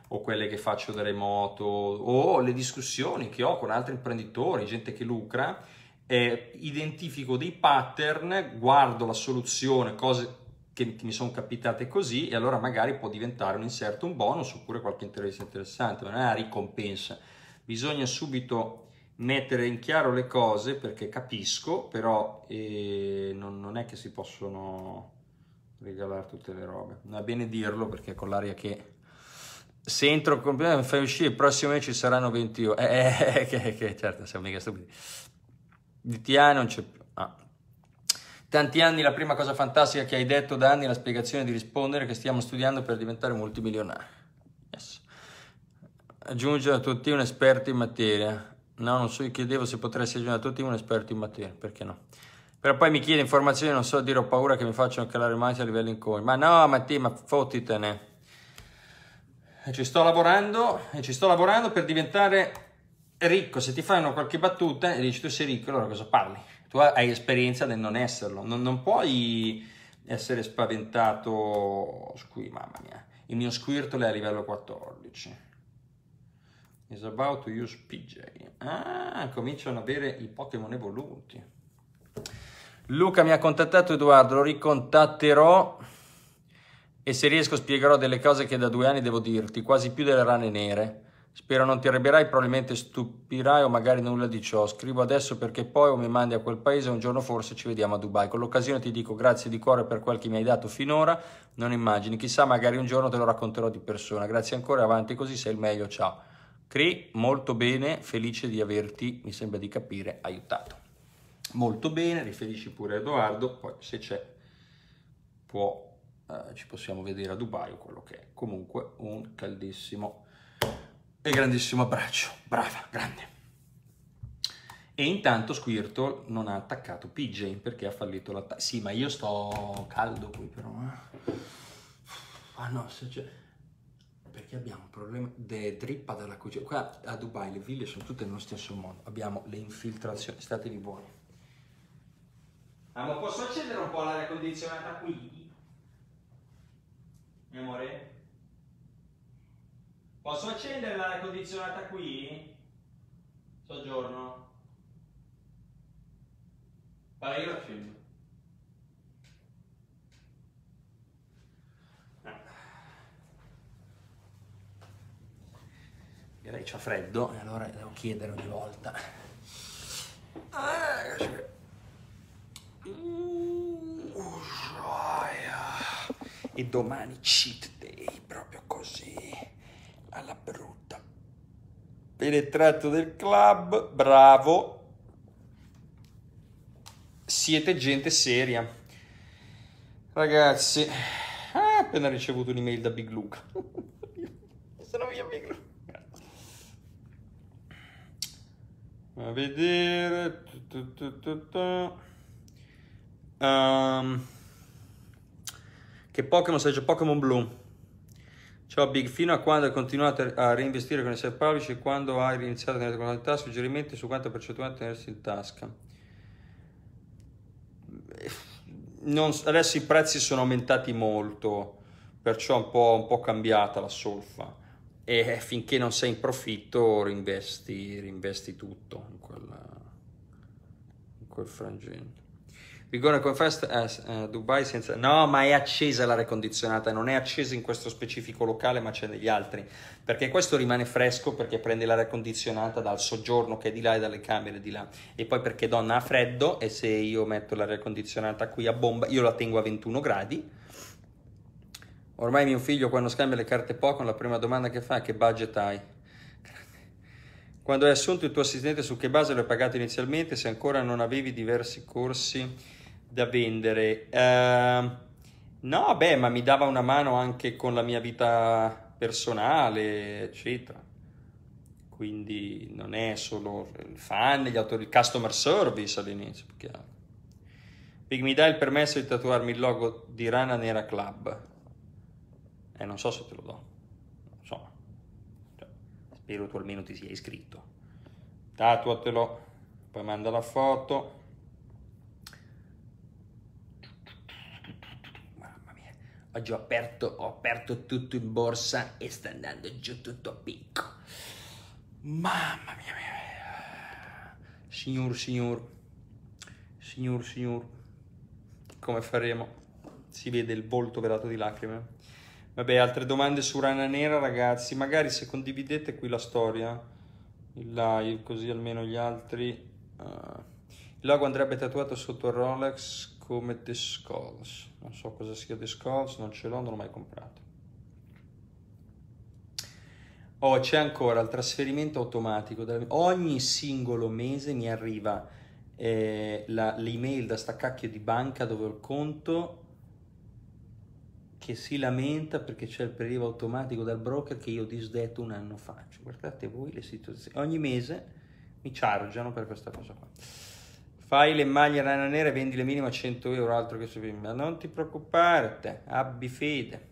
o quelle che faccio da remoto o le discussioni che ho con altri imprenditori, gente che lucra, eh, identifico dei pattern, guardo la soluzione, cose che, che mi sono capitate così e allora magari può diventare un inserto, un bonus oppure qualche interesse interessante, ma non è una ricompensa. Bisogna subito mettere in chiaro le cose perché capisco, però eh, non, non, è che si possono regalare tutte le robe. Va bene dirlo perché con l'aria che se entro completamente fai uscire il prossimo mese ci saranno 20 ore. Eh, eh, *laughs* che, che, certo, siamo mica stupidi. DTA non c'è più. Ah. Tanti anni la prima cosa fantastica che hai detto da anni è la spiegazione di rispondere che stiamo studiando per diventare multimilionari. Yes. Aggiunge a tutti un esperto in materia. No, non so, chiedevo se potresti aggiungere a tutti un esperto in materia, perché no? Però poi mi chiede informazioni, non so dire, ho paura che mi facciano calare mai a livello in come. Ma no, Mattia, ma fottitene. Ci sto lavorando, e ci sto lavorando per diventare ricco. Se ti fanno qualche battuta e dici tu sei ricco, allora cosa parli? tu hai esperienza nel non esserlo, non, non puoi essere spaventato, squi, mamma mia, il mio Squirtle è a livello 14. Is about to use PJ. Ah, cominciano ad avere i Pokémon evoluti. Luca mi ha contattato Edoardo, lo ricontatterò e se riesco spiegherò delle cose che da due anni devo dirti, quasi più delle rane nere. Spero non ti arrebbierai, probabilmente stupirai o magari nulla di ciò. Scrivo adesso perché poi o mi mandi a quel paese un giorno forse ci vediamo a Dubai. Con l'occasione ti dico grazie di cuore per quel che mi hai dato finora. Non immagini, chissà, magari un giorno te lo racconterò di persona. Grazie ancora, avanti così, sei il meglio, ciao. Cri, molto bene, felice di averti, mi sembra di capire, aiutato. Molto bene, riferisci pure a Edoardo, poi se c'è può, eh, ci possiamo vedere a Dubai o quello che è. Comunque un caldissimo e grandissimo abbraccio. Brava, grande. E intanto Squirtle non ha attaccato PJ perché ha fallito l'attacco. Sì, ma io sto caldo qui però. Eh. Ah no, se c'è... Perché abbiamo un problema di drippa dalla cucina. Qua a Dubai le ville sono tutte nello stesso modo. Abbiamo le infiltrazioni. Statevi buoni. Ah, posso accendere un po' l'aria condizionata qui? Mio amore? Posso accendere l'aria condizionata qui? Soggiorno? Vai, io l'accendo. Direi c'ha freddo e allora devo chiedere ogni volta. E domani cheat day, proprio così alla brutta. Penetrato del club, bravo. Siete gente seria. Ragazzi, ah, appena ricevuto un'email da Big Luke. *laughs* Sono via Big Luke. A vedere. Um, che Pokémon sei Pokémon Blue. Ciao Big, fino a quando hai continuato a reinvestire con i self publish e quando hai iniziato a tenere quantità, suggerimenti su quanto percentuale tenersi in tasca? Non, adesso i prezzi sono aumentati molto, perciò è un po', un po' cambiata la solfa e finché non sei in profitto reinvesti, reinvesti tutto in quel, in quel frangente. We gonna confess as uh, Dubai senza... No, ma è accesa l'aria condizionata, non è accesa in questo specifico locale, ma c'è negli altri. Perché questo rimane fresco perché prende l'aria condizionata dal soggiorno che è di là e dalle camere di là. E poi perché donna ha freddo e se io metto l'aria condizionata qui a bomba, io la tengo a 21 gradi. Ormai mio figlio quando scambia le carte Pokémon la prima domanda che fa è che budget hai? Quando hai assunto il tuo assistente su che base lo hai pagato inizialmente se ancora non avevi diversi corsi da vendere. Uh, no, beh, ma mi dava una mano anche con la mia vita personale, eccetera. Quindi non è solo il fan, gli autori, il customer service all'inizio. Big, mi dai il permesso di tatuarmi il logo di Rana Nera Club? Eh, non so se te lo do. Non so. Cioè, spero tu almeno ti sia iscritto. Tatuatelo, poi manda la foto. Oggi ho aperto, ho aperto tutto in borsa e sta andando giù tutto a picco. Mamma mia, mia. Signor, signor, signor, signor, come faremo? Si vede il volto velato di lacrime. Vabbè, altre domande su Rana Nera, ragazzi. Magari se condividete qui la storia, il live, così almeno gli altri... Uh, il logo andrebbe tatuato sotto Rolex come The Skulls. Non so cosa sia The Skulls, non ce l'ho, non l'ho mai comprato. Oh, c'è ancora il trasferimento automatico. Ogni singolo mese mi arriva eh, la, l'email da sta cacchio di banca dove ho il conto che si lamenta perché c'è il prelievo automatico dal broker che io disdetto un anno fa. Cioè, guardate voi le situazioni. Ogni mese mi chargiano per questa cosa qua. Fai le maglie rana nera e vendi le minime a 100 euro, altro che su Ma non ti preoccupare, te, abbi fede.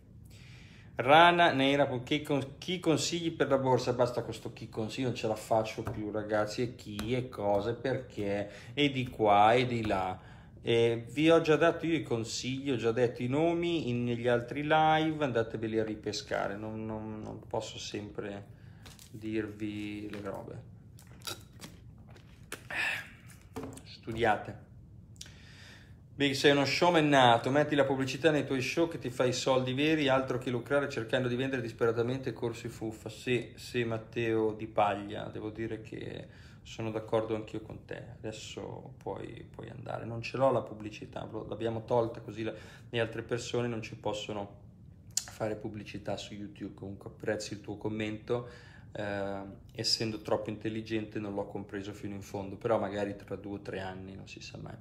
Rana nera, chi, chi consigli per la borsa? Basta questo chi consigli, non ce la faccio più ragazzi, e chi, e cose, perché, e di qua, e di là. E vi ho già dato io i consigli, ho già detto i nomi in, negli altri live, andateveli a ripescare, non, non, non posso sempre dirvi le robe. Studiate. Beh, sei uno showman nato, metti la pubblicità nei tuoi show che ti fai soldi veri, altro che lucrare cercando di vendere disperatamente corsi fuffa. Sì, sì, Matteo Di Paglia, devo dire che sono d'accordo anch'io con te. Adesso puoi, puoi andare. Non ce l'ho la pubblicità, l'abbiamo tolta così le altre persone non ci possono fare pubblicità su YouTube. Comunque apprezzi il tuo commento. Eh, essendo troppo intelligente non l'ho compreso fino in fondo, però magari tra due o tre anni non si sa mai.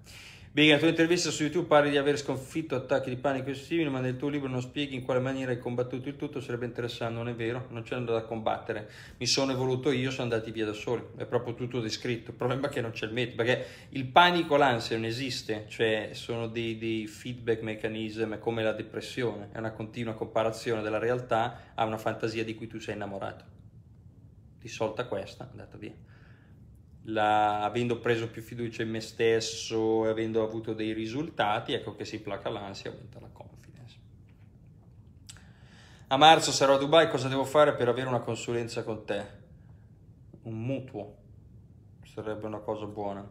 Bene, la tua intervista su YouTube parli di aver sconfitto attacchi di panico e simili, ma nel tuo libro non spieghi in quale maniera hai combattuto il tutto, sarebbe interessante, non è vero? Non c'è nulla da combattere. Mi sono evoluto io, sono andati via da soli, è proprio tutto descritto. Il problema è che non c'è il metodo, perché il panico, l'ansia non esiste, cioè sono dei, dei feedback mechanism come la depressione, è una continua comparazione della realtà a una fantasia di cui tu sei innamorato. Risolta questa, andata via la, avendo preso più fiducia in me stesso e avendo avuto dei risultati, ecco che si placa l'ansia e aumenta la confidence. A marzo sarò a Dubai, cosa devo fare per avere una consulenza con te? Un mutuo, sarebbe una cosa buona.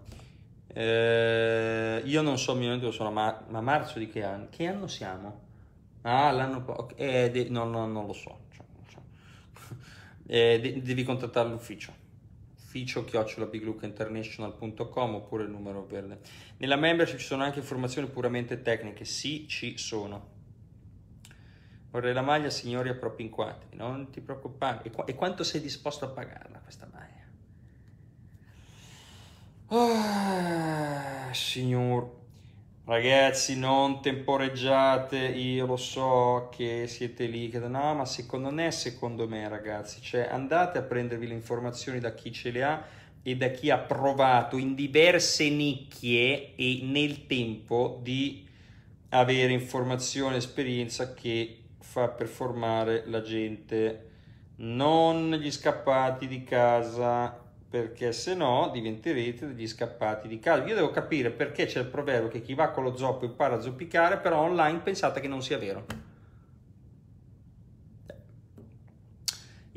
Eh, io non so il momento dove sono, ma, ma marzo di che anno? Che anno siamo? Ah, l'anno... Eh, de, no, no, non lo so. Eh, de, devi contattare l'ufficio ufficio chiocciolabiglucainternational.com oppure il numero verde. Nella membership ci sono anche informazioni puramente tecniche, sì ci sono. Vorrei la maglia signori a propri inquadri, non ti preoccupare. E, qu- e quanto sei disposto a pagarla questa maglia? Oh, signor Ragazzi, non temporeggiate, io lo so che siete lì, che no, ma secondo, è secondo me, ragazzi, cioè andate a prendervi le informazioni da chi ce le ha e da chi ha provato in diverse nicchie e nel tempo di avere informazione e esperienza che fa performare la gente, non gli scappati di casa perché se no diventerete degli scappati di casa. Io devo capire perché c'è il proverbio che chi va con lo zoppo impara a zoppicare, però online pensate che non sia vero.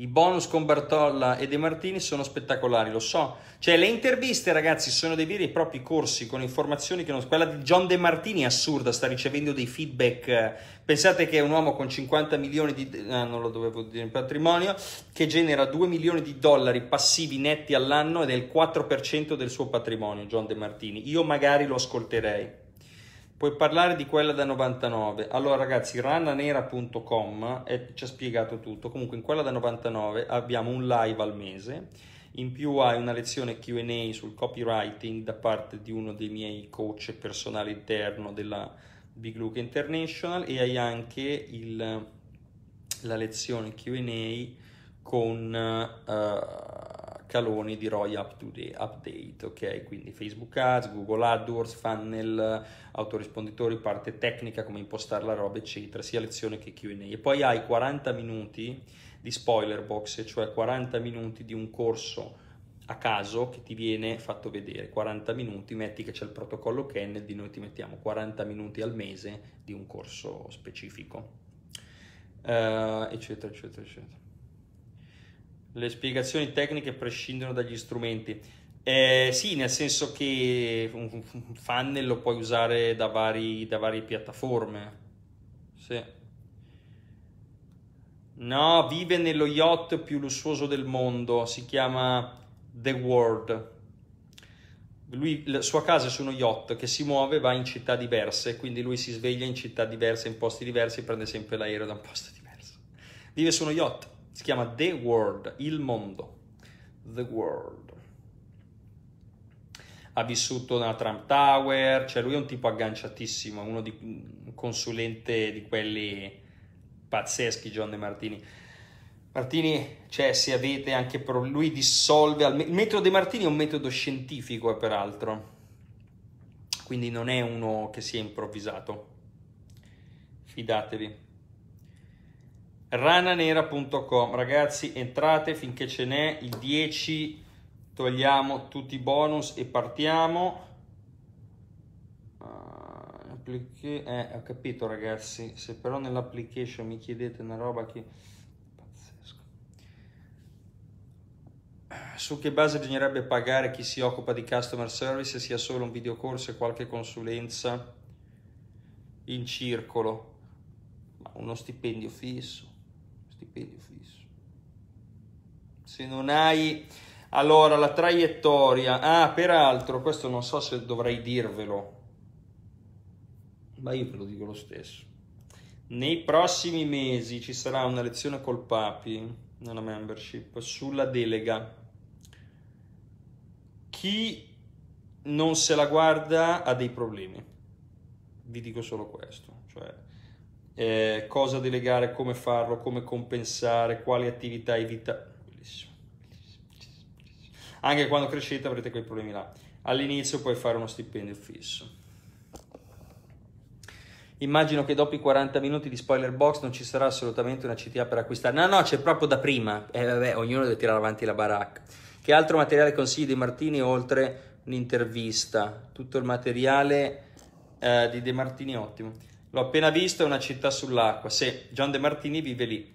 I bonus con Bartolla e De Martini sono spettacolari, lo so. Cioè, le interviste, ragazzi, sono dei veri e propri corsi con informazioni che non... Quella di John De Martini è assurda, sta ricevendo dei feedback. Pensate che è un uomo con 50 milioni di... Ah, non lo dovevo dire in patrimonio, che genera 2 milioni di dollari passivi netti all'anno ed è il 4% del suo patrimonio, John De Martini. Io magari lo ascolterei puoi parlare di quella da 99. Allora ragazzi, rananera.com ci ha spiegato tutto. Comunque in quella da 99 abbiamo un live al mese, in più hai una lezione Q&A sul copywriting da parte di uno dei miei coach personali interno della Big Look International e hai anche il, la lezione Q&A con uh, caloni di ROI up to date, update, ok? Quindi Facebook Ads, Google AdWords, funnel, autorisponditori, parte tecnica, come impostare la roba, eccetera, sia lezione che Q&A. E poi hai 40 minuti di spoiler box, cioè 40 minuti di un corso a caso che ti viene fatto vedere 40 minuti, metti che c'è il protocollo Kennedy, di noi ti mettiamo 40 minuti al mese di un corso specifico, uh, eccetera, eccetera, eccetera. Le spiegazioni tecniche prescindono dagli strumenti. Eh, sì, nel senso che un, funnel lo puoi usare da, vari, da varie piattaforme. Sì. No, vive nello yacht più lussuoso del mondo, si chiama The World. Lui, la sua casa è su uno yacht che si muove, va in città diverse, quindi lui si sveglia in città diverse, in posti diversi, prende sempre l'aereo da un posto diverso. Vive su uno yacht si chiama The World, il mondo. The World. ha vissuto nella Trump Tower, cioè lui è un tipo agganciatissimo, uno di, un consulente di quelli pazzeschi, John De Martini. Martini, cioè se avete anche pro- lui dissolve, il metodo De Martini è un metodo scientifico eh, peraltro, quindi non è uno che si è improvvisato, fidatevi. Rananera.com ragazzi entrate finché ce n'è. Il 10 togliamo tutti i bonus e partiamo. Uh, eh, ho capito ragazzi. Se però nell'application mi chiedete una roba che pazzesco. Su che base bisognerebbe pagare chi si occupa di customer service sia solo un videocorso e qualche consulenza in circolo? Ma uno stipendio fisso stipendio fisso se non hai allora, la traiettoria. Ah, peraltro, questo non so se dovrei dirvelo, ma io ve lo dico lo stesso. Nei prossimi mesi ci sarà una lezione col Papi, nella membership, sulla delega. Chi non se la guarda ha dei problemi. Vi dico solo questo. Cioè, eh, cosa delegare, come farlo, come compensare, quali attività evitare anche quando crescete avrete quei problemi là. All'inizio puoi fare uno stipendio fisso. Immagino che dopo i 40 minuti di spoiler box non ci sarà assolutamente una CTA per acquistare. No, no, c'è proprio da prima. Eh, vabbè, ognuno deve tirare avanti la baracca. Che altro materiale consigli di Martini oltre un'intervista? Tutto il materiale eh, di De Martini ottimo. L'ho appena visto, è una città sull'acqua. Se John De Martini vive lì.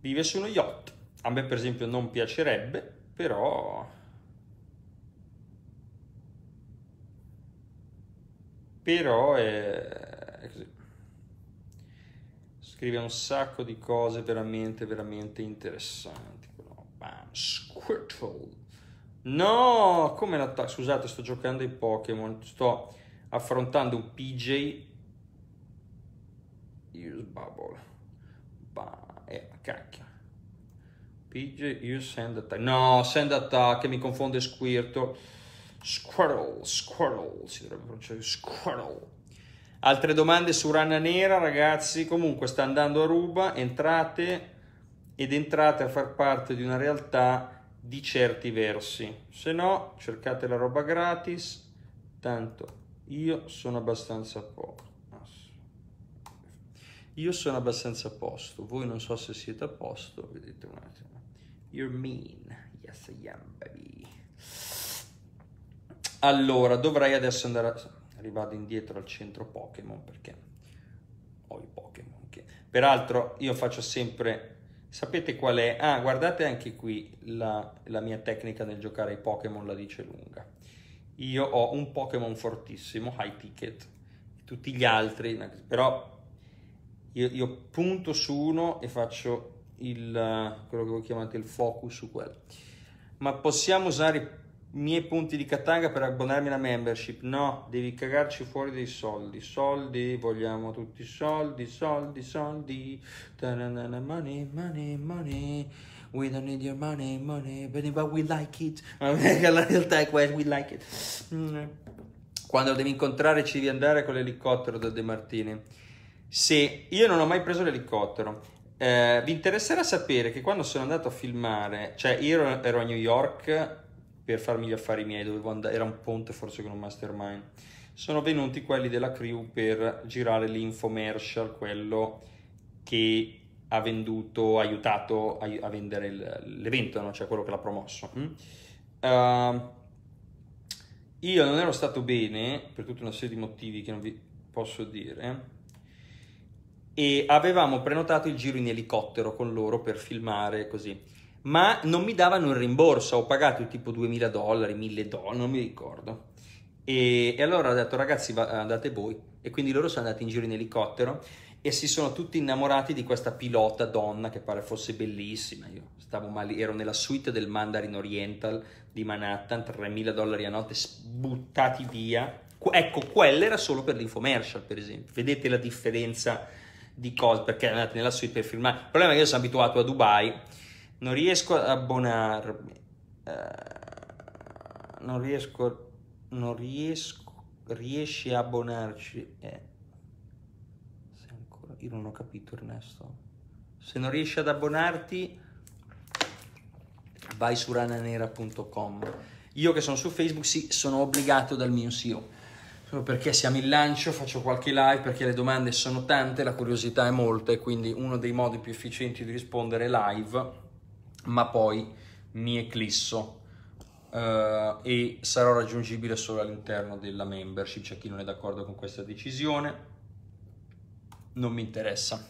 Vive su uno yacht. A me per esempio non piacerebbe, però però è, è così scrive un sacco di cose veramente veramente interessanti Bam, Squirtle no come l'attacco scusate sto giocando ai Pokémon sto affrontando un PJ use bubble bah, eh, cacchio PJ, io send attack. No, send attack, mi confonde Squirtle. Squirtle, Squirtle, si dovrebbe pronunciare Squirtle. Altre domande su Rana Nera, ragazzi. Comunque sta andando a ruba, entrate ed entrate a far parte di una realtà di certi versi. Se no, cercate la roba gratis. Tanto io sono abbastanza a posto. Io sono abbastanza a posto, voi non so se siete a posto, vedete un attimo. You're mean. Yes, I am, baby. Allora, dovrei adesso andare a... Rivado indietro al centro Pokémon perché ho i Pokémon che... Peraltro io faccio sempre... Sapete qual è? Ah, guardate anche qui la, la mia tecnica nel giocare ai Pokémon la dice lunga. Io ho un Pokémon fortissimo, high ticket, tutti gli altri, però io, io punto su uno e faccio il, quello che voi chiamate il focus su quello. Ma possiamo usare i miei punti di Katanga per abbonarmi alla membership? No, devi cagarci fuori dei soldi. Soldi, vogliamo tutti soldi, soldi, soldi. Money, money, money. We don't need your money, money, but we like it. *laughs* La realtà è questa, we like it. Mm. Quando devi incontrare ci devi andare con l'elicottero da De Martini. Se io non ho mai preso l'elicottero, eh, vi interesserà sapere che quando sono andato a filmare, cioè io ero a New York per farmi gli affari miei, dovevo andare, era un ponte forse con un mastermind, sono venuti quelli della crew per girare l'infomercial, quello che ha venduto, ha aiutato a, a vendere il, l'evento, no? cioè quello che l'ha promosso. Mm? Uh, io non ero stato bene per tutta una serie di motivi che non vi posso dire e avevamo prenotato il giro in elicottero con loro per filmare così. Ma non mi davano il rimborso ho pagato tipo 2000 dollari 1000 dollari non mi ricordo. E, e allora ho detto ragazzi andate voi. E quindi loro sono andati in giro in elicottero e si sono tutti innamorati di questa pilota donna che pare fosse bellissima. Io stavo male ero nella suite del Mandarin Oriental di Manhattan 3000 dollari a notte buttati via. Ecco quella era solo per l'infomercial per esempio. Vedete la differenza di cose perché andate nella suite per filmare. Il problema è che io sono abituato a Dubai, non riesco ad abbonarmi. Uh, non riesco, non riesco, riesci a abbonarci. Eh. Ancora, io non ho capito Ernesto. Se non riesci ad abbonarti, vai su rananera.com. Io che sono su Facebook, sì, sono obbligato dal mio CEO. Solo perché siamo in lancio, faccio qualche live perché le domande sono tante, la curiosità è molta e quindi uno dei modi più efficienti di rispondere è live, ma poi mi eclisso uh, e sarò raggiungibile solo all'interno della membership. C'è chi non è d'accordo con questa decisione, non mi interessa.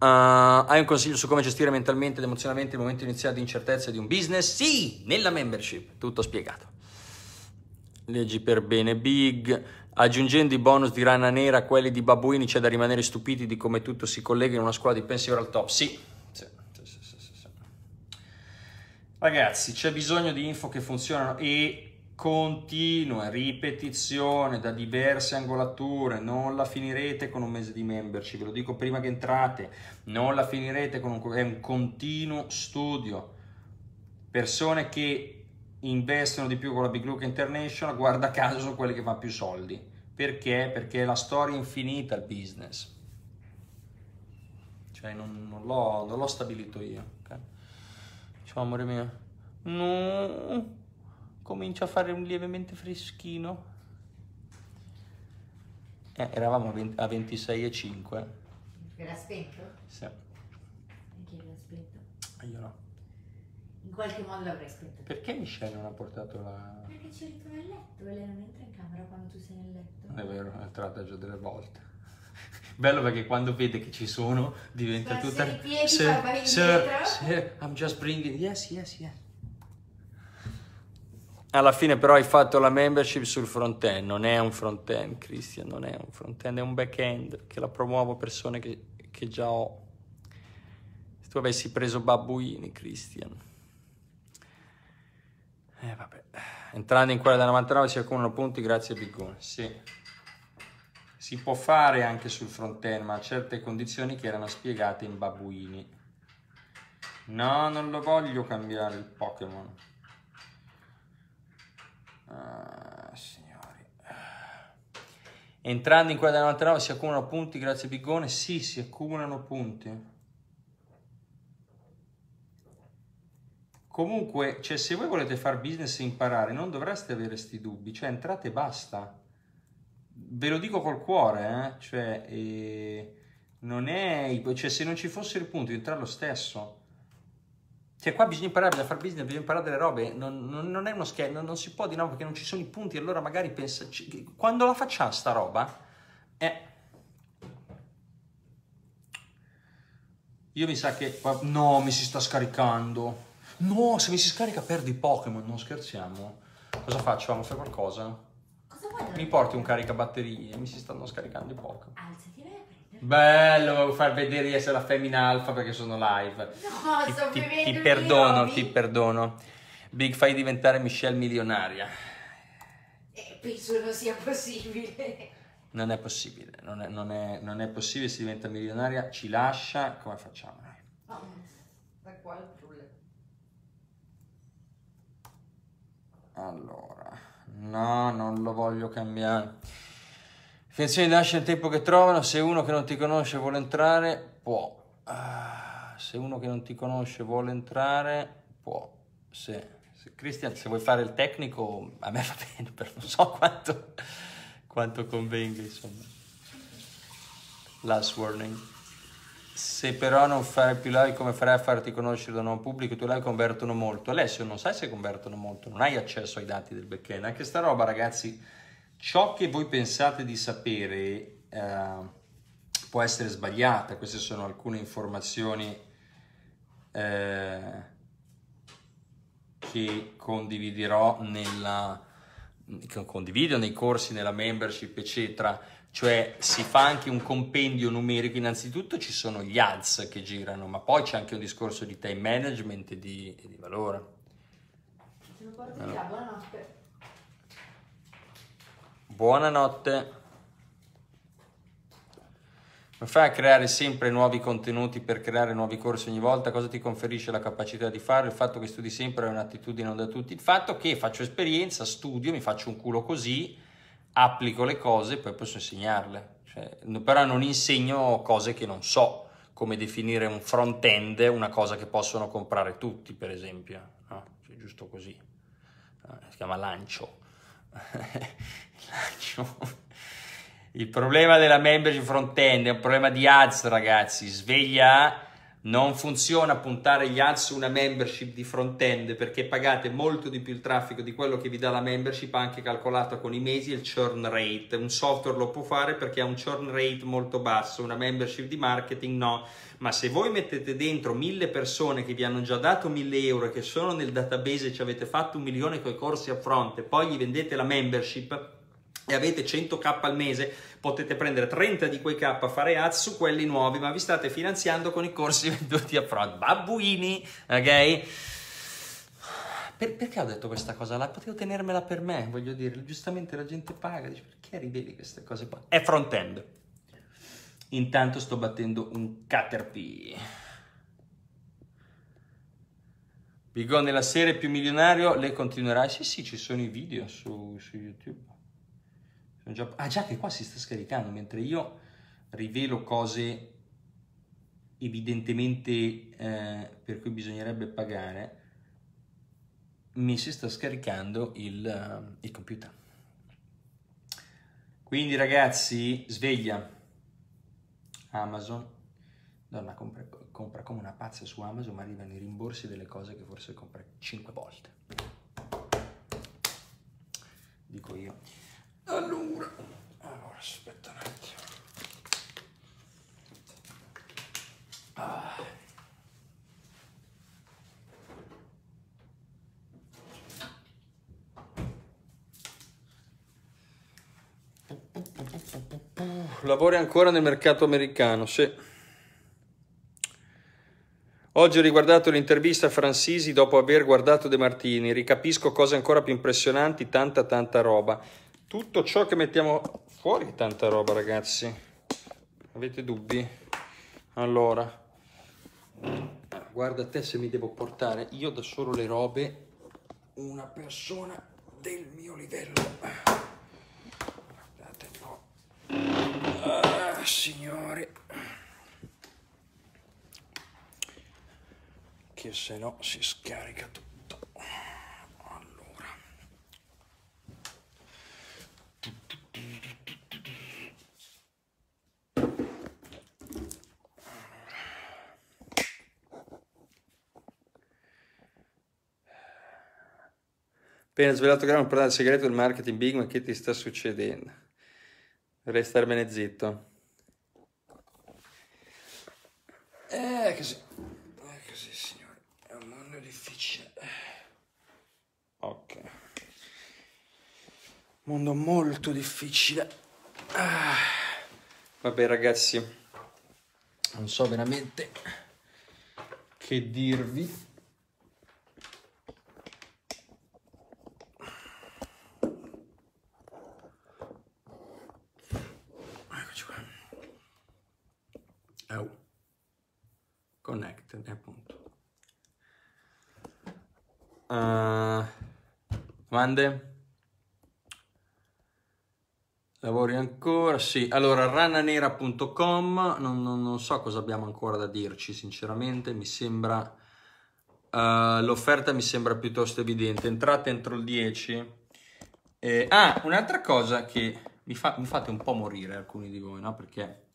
Uh, hai un consiglio su come gestire mentalmente ed emozionalmente il momento iniziale di incertezza di un business? Sì, nella membership, tutto spiegato. Leggi per bene Big. Aggiungendo i bonus di rana nera a quelli di babuini c'è da rimanere stupiti di come tutto si collega in una squadra di pensiero al top. Sì, sì, sì. Ragazzi, c'è bisogno di info che funzionano e continua ripetizione da diverse angolature, non la finirete con un mese di membership, ve lo dico prima che entrate, non la finirete con un, è un continuo studio. Persone che investono di più con la Big Look International, guarda caso sono quelli che fanno più soldi. Perché? Perché è la storia infinita il business. Cioè non, non, l'ho, non l'ho, stabilito io. Okay? Ciao amore mio. No comincia a fare un lievemente freschino. Eh, eravamo a, 20, a 26,5. Era spento? Sì. E chi l'ha spento? Io no. In qualche modo l'avrei spento. Perché Michelle non ha portato la... Perché c'eri tu nel letto e lei non entra in camera quando tu sei nel letto. Non è vero, è entrata già delle volte. Bello perché quando vede che ci sono diventa Stassi tutta... i piedi, sir, sir, sir, I'm just bringing... Yes, yes, yes. Alla fine però hai fatto la membership sul front-end, non è un front-end, Christian, non è un front-end, è un back-end che la promuovo a persone che, che già ho. Se tu avessi preso babbuini, Christian. Eh vabbè, entrando in quella da 99 si accumulano punti grazie a Bigone, sì. Si può fare anche sul front-end, ma a certe condizioni che erano spiegate in babbuini. No, non lo voglio cambiare il Pokémon. Ah, signori. Entrando in quella della 99 si accumulano punti grazie a Bigone? Sì, si accumulano punti. Comunque, cioè, se voi volete fare business e imparare, non dovreste avere questi dubbi, cioè entrate e basta. Ve lo dico col cuore, eh? cioè, eh, non è, cioè, se non ci fossero i punti, entrare lo stesso. Cioè, qua bisogna imparare, bisogna fare business, bisogna imparare delle robe. Non, non, non è uno scherzo, non, non, si può di no perché non ci sono i punti. Allora, magari pensa. Quando la facciamo sta roba, eh. Io mi sa che. No, mi si sta scaricando. No, se mi si scarica perdo i Pokémon. Non scherziamo. Cosa faccio? Vamo a fare qualcosa? Cosa vuoi? Mi porti un caricabatterie. Mi si stanno scaricando i Pokémon. Alzati, vai a prendere. Bello far vedere di essere la femmina alfa perché sono live. No, ti, sto ti, bevendo ti perdono, ti perdono. Big, fai diventare Michelle milionaria. Eh, penso non sia possibile. Non è possibile, non è, non è- non è possibile, si diventa milionaria, ci lascia, come facciamo noi? Oh, da qua il trulle. Allora, no, non lo voglio cambiare. Finzioni nascere il tempo che trovano, se uno che non ti conosce vuole entrare, può. Ah, se uno che non ti conosce vuole entrare, può. Se, se- Christian, se vuoi fare il tecnico, a me va *laughs* bene, per non so quanto, quanto convenga, insomma. Last warning. Se però non fare più live come farai a farti conoscere da un nuovo pubblico, i tuoi live convertono molto. Alessio, non sai se convertono molto, non hai accesso ai dati del backend. Anche sta roba, ragazzi, ciò che voi pensate di sapere eh, può essere sbagliata. Queste sono alcune informazioni eh, che condividerò nella che condivido nei corsi, nella membership, eccetera. Cioè si fa anche un compendio numerico, innanzitutto ci sono gli ads che girano, ma poi c'è anche un discorso di time management e di, e di valore. Te lo porto di là, buonanotte. Buonanotte. Come fai a creare sempre nuovi contenuti per creare nuovi corsi ogni volta? Cosa ti conferisce la capacità di farlo? Il fatto che studi sempre è un'attitudine non da tutti. Il fatto che faccio esperienza, studio, mi faccio un culo così, applico le cose e poi posso insegnarle. Cioè, però non insegno cose che non so, come definire un front-end, una cosa che possono comprare tutti, per esempio. No? Cioè, giusto così. Si chiama lancio. *laughs* lancio. Il problema della membership front-end è un problema di ads, ragazzi. Sveglia, non funziona puntare gli ads su una membership di front-end perché pagate molto di più il traffico di quello che vi dà la membership, anche calcolato con i mesi e il churn rate. Un software lo può fare perché ha un churn rate molto basso, una membership di marketing no. Ma se voi mettete dentro mille persone che vi hanno già dato mille euro e che sono nel database e ci avete fatto un milione con i corsi a fronte, poi gli vendete la membership e avete 100k al mese, potete prendere 30 di quei k, fare ads su quelli nuovi, ma vi state finanziando con i corsi *laughs* venduti a front. Babbuini, ok? Per, perché ho detto questa cosa là? Potevo tenermela per me, voglio dire, giustamente la gente paga, dice perché riveli queste cose qua? È front-end. Intanto sto battendo un Caterpie. Bigon nella serie più milionario, lei continuerà? Sì, sì, ci sono i video su, su YouTube. Già... Ah già che qua si sta scaricando, mentre io rivelo cose evidentemente eh, per cui bisognerebbe pagare, mi si sta scaricando il, uh, il computer. Quindi ragazzi, sveglia. Amazon, donna compra, compra come una pazza su Amazon, ma arrivano i rimborsi delle cose che forse compra 5 volte. Dico io. Allora, allora aspetta un attimo. Ah. Lavori ancora nel mercato americano, sì. Oggi ho riguardato l'intervista a Fransisi dopo aver guardato De Martini, ricapisco cose ancora più impressionanti, tanta tanta roba. Tutto ciò che mettiamo fuori è tanta roba, ragazzi. Avete dubbi? Allora, guarda te se mi devo portare io da solo le robe una persona del mio livello. Guardate un po'. Ah, signore. Che se no si scarica tutto. Appena svelato che era un po' il segreto del marketing big, ma che ti sta succedendo? Dovrei starmene zitto. Eh, così. Eh, così, signore. È un mondo difficile. Ok. Mondo molto difficile. Ah. Vabbè, ragazzi. Non so veramente che dirvi. Uh, domande? Lavori ancora? Sì. Allora, rananera.com, non, non, non, so cosa abbiamo ancora da dirci, sinceramente, mi sembra... Uh, l'offerta mi sembra piuttosto evidente. Entrate entro il 10. Eh, ah, un'altra cosa che mi, fa, mi fate un po' morire alcuni di voi, no? Perché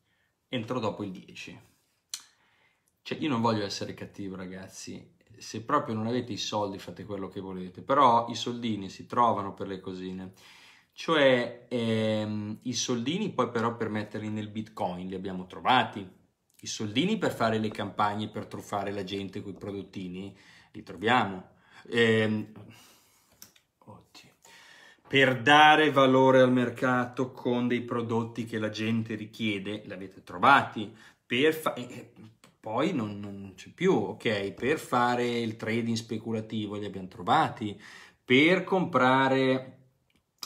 entro dopo il 10 cioè, io non voglio essere cattivo, ragazzi. Se proprio non avete i soldi, fate quello che volete. Però i soldini si trovano per le cosine. Cioè, ehm, i soldini poi però per metterli nel bitcoin li abbiamo trovati. I soldini per fare le campagne, per truffare la gente con i prodottini, li troviamo. Ehm, per dare valore al mercato con dei prodotti che la gente richiede, li avete trovati. Per fa- eh, poi non, non, c'è più, ok? Per fare il trading speculativo li abbiamo trovati, per comprare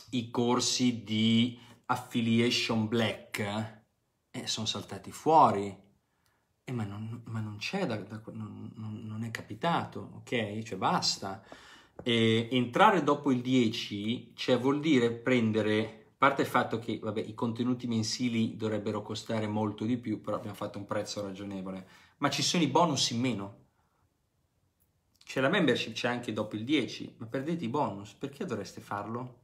i corsi di affiliation black e sono saltati fuori. Eh, ma, non, ma non c'è, da, da, non, non, è capitato, ok? Cioè basta. E entrare dopo il 10, cioè vuol dire prendere a parte il fatto che vabbè, i contenuti mensili dovrebbero costare molto di più, però abbiamo fatto un prezzo ragionevole, ma ci sono i bonus in meno. C'è la membership, c'è anche dopo il 10, ma perdete i bonus, perché dovreste farlo?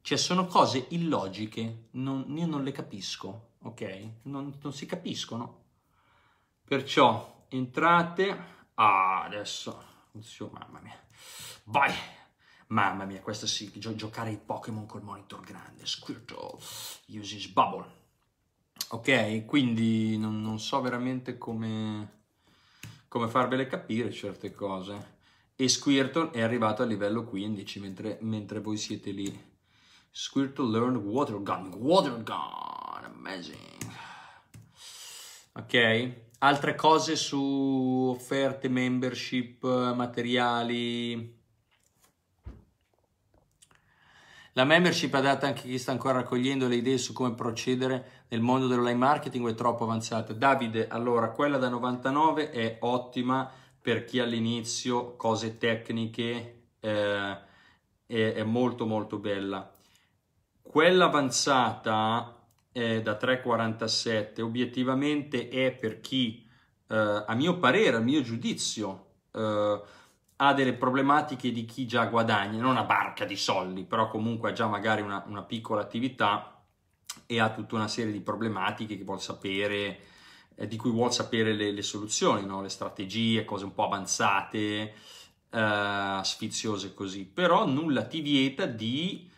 Cioè sono cose illogiche, non, io non le capisco, ok? Non, non si capiscono. Perciò entrate, ah adesso, mamma mia, vai! Mamma mia, questo sì, gio- giocare ai Pokémon col monitor grande. Squirtle uses bubble. Ok, quindi non, non so veramente come, come farvele capire certe cose. E Squirtle è arrivato a livello 15, mentre, mentre voi siete lì. Squirtle learn water gun. Water gun, amazing. Ok, altre cose su offerte, membership, materiali La membership adatta anche a chi sta ancora raccogliendo le idee su come procedere nel mondo dell'online marketing è troppo avanzata? Davide, allora quella da 99 è ottima per chi all'inizio cose tecniche eh, è, è, molto molto bella. Quella avanzata eh, da 3,47 obiettivamente è per chi, eh, a mio parere, a mio giudizio, eh, ha delle problematiche di chi già guadagna, non una barca di soldi, però comunque ha già magari una, una piccola attività e ha tutta una serie di problematiche che vuol sapere, eh, di cui vuol sapere le, le soluzioni, no? le strategie, cose un po' avanzate, eh, sfiziose così. Però nulla ti vieta di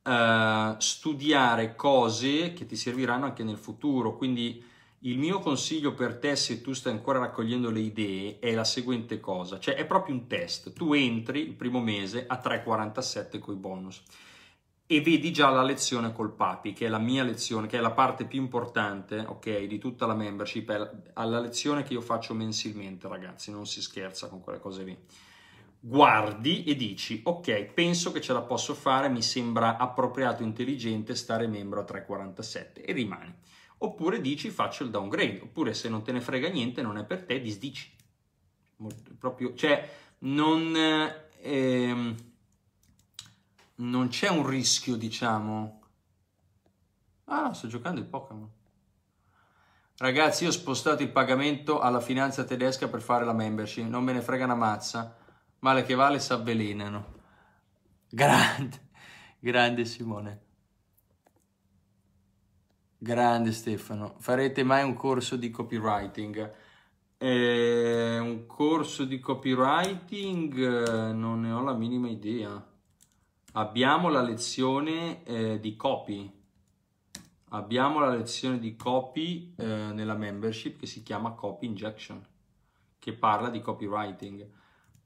eh, studiare cose che ti serviranno anche nel futuro, quindi il mio consiglio per te, se tu stai ancora raccogliendo le idee, è la seguente cosa, cioè è proprio un test. Tu entri il primo mese a 3,47 con i bonus e vedi già la lezione col papi, che è la mia lezione, che è la parte più importante, ok, di tutta la membership, è la lezione che io faccio mensilmente, ragazzi, non si scherza con quelle cose lì. Guardi e dici, ok, penso che ce la posso fare, mi sembra appropriato intelligente stare membro a 3,47 e rimani oppure dici faccio il downgrade, oppure se non te ne frega niente, non è per te, disdici. Proprio, cioè, non, ehm, non c'è un rischio, diciamo. Ah, sto giocando il Pokémon. Ragazzi, io ho spostato il pagamento alla finanza tedesca per fare la membership, non me ne frega una mazza. Male che vale, si avvelenano. Grande, grande Simone. Grande Stefano, farete mai un corso di copywriting? Eh, un corso di copywriting eh, non ne ho la minima idea. Abbiamo la lezione eh, di copy. Abbiamo la lezione di copy eh, nella membership che si chiama Copy Injection, che parla di copywriting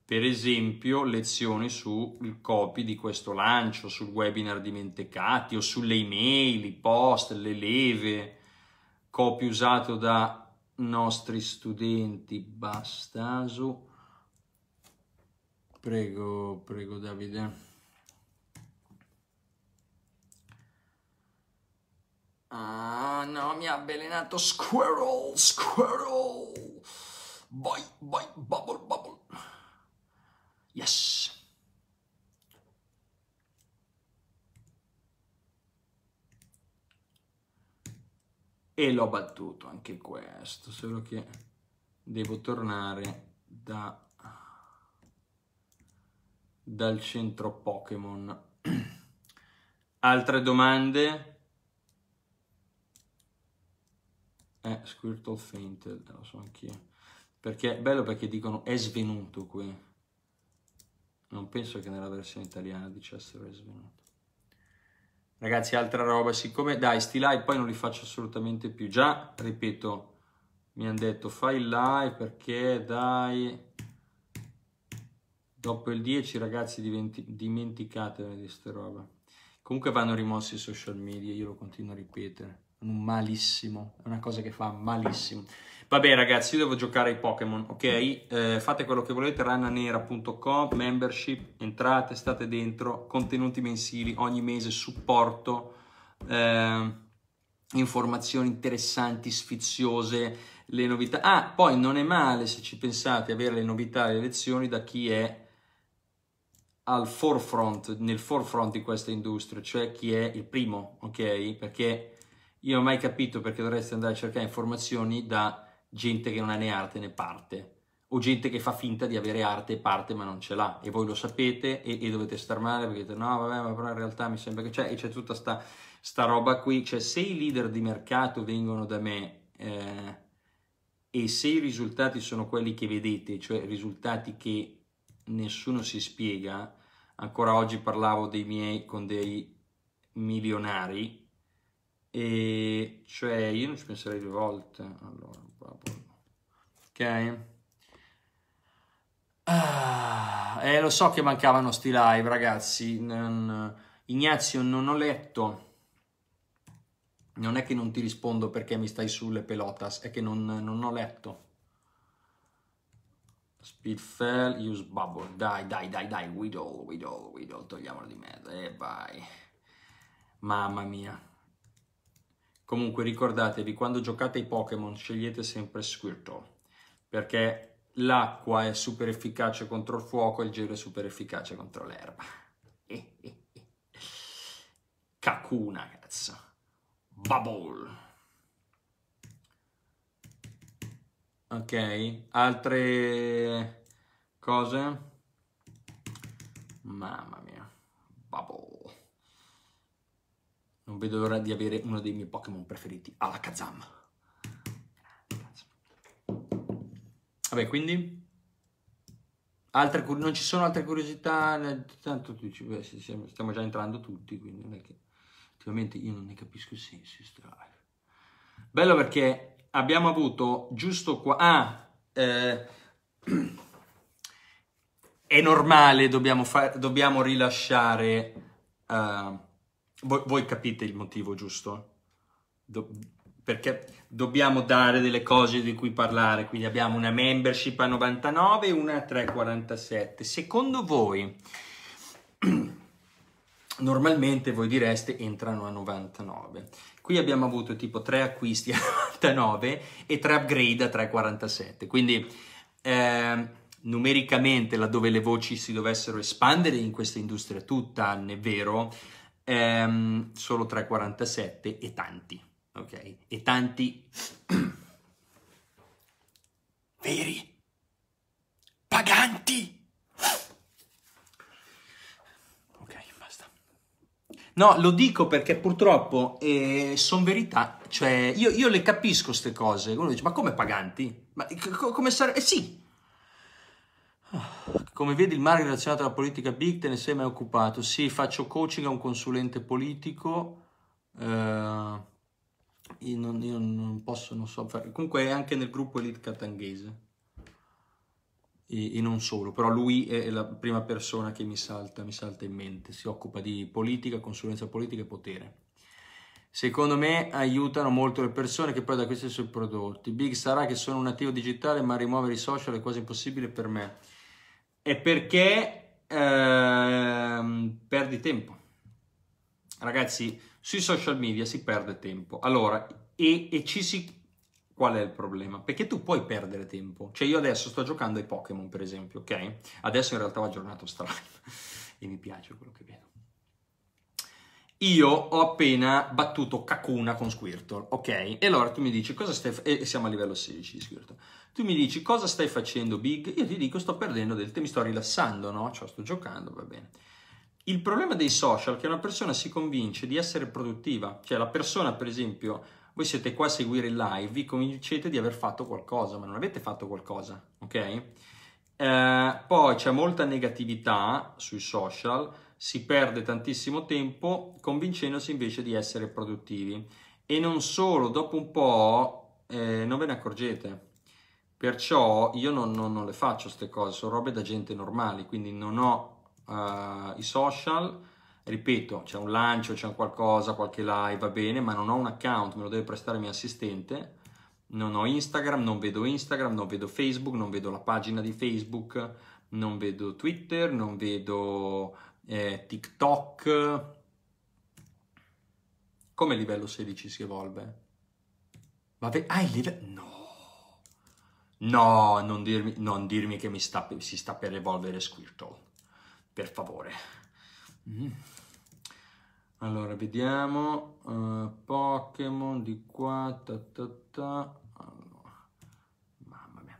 per esempio lezioni sul copy di questo lancio, sul webinar dimenticati o sulle email, i post, le leve, copy usato da nostri studenti. Bastaso. Prego, prego Davide. Ah no, mi ha avvelenato Squirrel, Squirrel. Vai, vai, bubble, bubble. Yes. E l'ho battuto anche questo, solo che devo tornare da, dal centro Pokémon. *clears throat* Altre domande? Eh, Squirtle Fainted, lo so anch'io. Perché è bello perché dicono è svenuto qui. Non penso che nella versione italiana dicessero è svenuto. Ragazzi, altra roba, siccome dai, sti live poi non li faccio assolutamente più. Già, ripeto, mi hanno detto fai il live perché dai, dopo il 10 ragazzi dimenticatevi di queste robe. Comunque vanno rimossi i social media, io lo continuo a ripetere. Malissimo, è una cosa che fa malissimo. Vabbè ragazzi, io devo giocare ai Pokémon, ok? Eh, fate quello che volete, rananera.com, membership, entrate, state dentro, contenuti mensili, ogni mese supporto. Eh, informazioni interessanti, sfiziose, le novità. Ah, poi non è male se ci pensate avere le novità le lezioni da chi è al forefront, nel forefront di questa industria, cioè chi è il primo, ok? Perché io non ho mai capito perché dovreste andare a cercare informazioni da gente che non ha né arte né parte o gente che fa finta di avere arte e parte ma non ce l'ha e voi lo sapete e, e dovete star male perché dite no vabbè ma però in realtà mi sembra che c'è e c'è tutta sta, sta roba qui. Cioè se i leader di mercato vengono da me eh, e se i risultati sono quelli che vedete cioè risultati che nessuno si spiega ancora oggi parlavo dei miei con dei milionari e cioè io non ci penserei due volte allora ok Ah, eh, lo so che mancavano sti live, ragazzi. Non, Ignazio, non ho letto. Non è che non ti rispondo perché mi stai sulle pelotas, è che non, non ho letto. Speedfell, use bubble. Dai, dai, dai, dai. Widow, Widow, Widow. Togliamolo di mezzo. E eh, vai. Mamma mia. Comunque ricordatevi, quando giocate ai Pokémon scegliete sempre Squirtle. Perché l'acqua è super efficace contro il fuoco e il gelo è super efficace contro l'erba. *laughs* Kakuna, cazzo. Bubble. Ok, altre cose? Mamma mia. Bubble. Non vedo l'ora di avere uno dei miei Pokémon preferiti, Alakazam. Vabbè, quindi altre, non ci sono altre curiosità, tanto beh, stiamo già entrando tutti, quindi non è che ultimamente io non ne capisco il senso. Bello perché abbiamo avuto giusto qua... Ah, eh, *clears throat* è normale, dobbiamo, far, dobbiamo rilasciare... Uh, voi, voi, capite il motivo, giusto? Do, perché dobbiamo dare delle cose di cui parlare, quindi abbiamo una membership a 99 e una a 3,47. Secondo voi, *clears throat* normalmente voi direste entrano a 99. Qui abbiamo avuto tipo 3 acquisti a *laughs* 99 e 3 upgrade a 3,47. Quindi eh, numericamente, laddove le voci si dovessero espandere in questa industria tutta, è vero, ehm, solo 3,47 e tanti ok? E tanti *clears throat* veri paganti. Ok, basta. No, lo dico perché purtroppo eh, sono verità, cioè io, io, le capisco queste cose. Uno dice, ma come paganti? Ma co- come sarebbe? Eh sì, come vedi il mare relazionato alla politica big te ne sei mai occupato? Sì, faccio coaching a un consulente politico. Eh, io non, io non posso, non so fare. Comunque è anche nel gruppo Elite Katanghese. E, e, non solo, però lui è la prima persona che mi salta, mi salta in mente. Si occupa di politica, consulenza politica e potere. Secondo me aiutano molto le persone che poi da questi suoi prodotti. Big sarà che sono un attivo digitale, ma rimuovere i social è quasi impossibile per me. È perché ehm, perdi tempo. Ragazzi, sui social media si perde tempo. Allora, e, e ci si... Qual è il problema? Perché tu puoi perdere tempo. Cioè io adesso sto giocando ai Pokémon, per esempio, ok? Adesso in realtà ho aggiornato Strike *laughs* e mi piace quello che vedo. Io ho appena battuto Kakuna con Squirtle, ok? E allora tu mi dici cosa stai facendo? E siamo a livello 16 di Squirtle. Tu mi dici cosa stai facendo, Big? Io ti dico sto perdendo del tempo, mi sto rilassando, no? Cioè sto giocando, va bene. Il problema dei social è che una persona si convince di essere produttiva, cioè la persona per esempio, voi siete qua a seguire il live, vi convincete di aver fatto qualcosa, ma non avete fatto qualcosa, ok? Eh, poi c'è molta negatività sui social, si perde tantissimo tempo convincendosi invece di essere produttivi e non solo, dopo un po' eh, non ve ne accorgete. Perciò io non, non, non le faccio queste cose, sono robe da gente normali, quindi non ho uh, i social, ripeto, c'è un lancio, c'è un qualcosa, qualche live, va bene, ma non ho un account, me lo deve prestare il mio assistente, non ho Instagram, non vedo Instagram, non vedo Facebook, non vedo la pagina di Facebook, non vedo Twitter, non vedo eh, TikTok, Come livello 16 si evolve? Vabbè, ah, il livello... No! No, non dirmi, non dirmi che sta, si sta per evolvere Squirtle. Per favore. Mm. Allora, vediamo. Uh, Pokémon di qua. Ta, ta, ta. Allora. Mamma mia.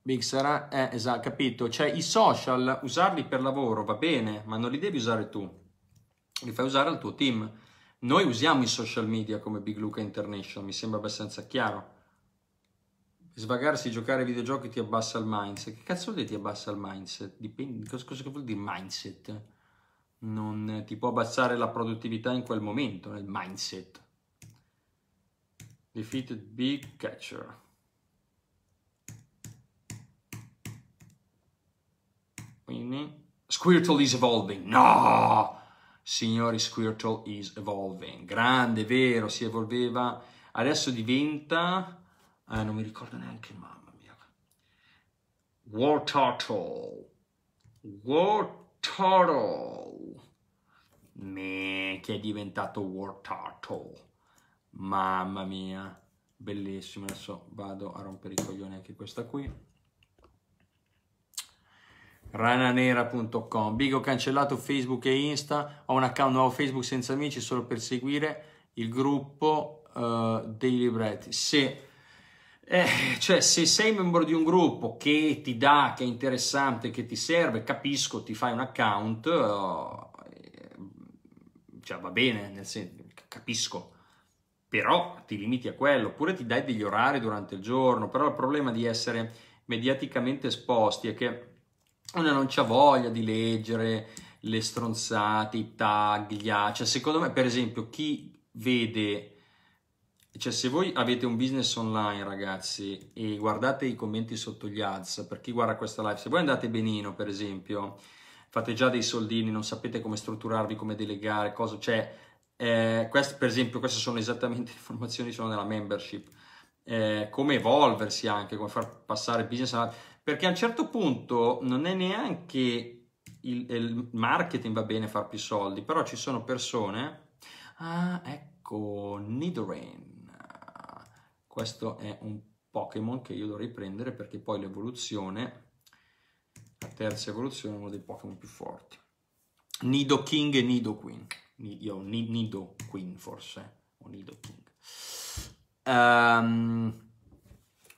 Big sarà... Eh, esatto, capito. Cioè, i social, usarli per lavoro va bene, ma non li devi usare tu. Li fai usare al tuo team. Noi usiamo i social media come Big Luca International, mi sembra abbastanza chiaro. Svagarsi, giocare ai videogiochi ti abbassa il mindset. Che cazzo vuol dire ti abbassa il mindset? Dipende, cosa, cosa vuol dire mindset? Non ti può abbassare la produttività in quel momento, nel mindset. Defeated Big Catcher. Quindi, Squirtle is evolving. No! Signori, Squirtle is evolving. Grande, vero, si evolveva. Adesso diventa eh, non mi ricordo neanche, mamma mia. War Turtle. War Turtle. Me, che è diventato War Turtle. Mamma mia. Bellissimo. Adesso vado a rompere i coglioni anche questa qui. rananera.com Bigo cancellato Facebook e Insta ho un account nuovo Facebook senza amici solo per seguire il gruppo uh, dei libretti se eh, cioè, se sei membro di un gruppo che ti dà, che è interessante, che ti serve, capisco, ti fai un account, eh, cioè va bene, nel senso, capisco, però ti limiti a quello, oppure ti dai degli orari durante il giorno, però il problema di essere mediaticamente esposti è che uno non c'ha voglia di leggere le stronzate, i tag, gli cioè secondo me per esempio chi vede cioè, se voi avete un business online, ragazzi, e guardate i commenti sotto gli ads, per chi guarda questa live, se voi andate benino, per esempio, fate già dei soldini, non sapete come strutturarvi, come delegare, cosa, cioè, eh, queste, per esempio, queste sono esattamente *laughs* le informazioni sono nella membership, eh, come evolversi anche, come far passare business online, perché a un certo punto non è neanche il, il marketing va bene far più soldi, però ci sono persone, ah, ecco, Nidoran, questo è un Pokémon che io dovrei prendere perché poi l'evoluzione, la terza evoluzione, è uno dei Pokémon più forti. Nido King e Nido Queen. Io Nido Queen forse, o Nido King. Um,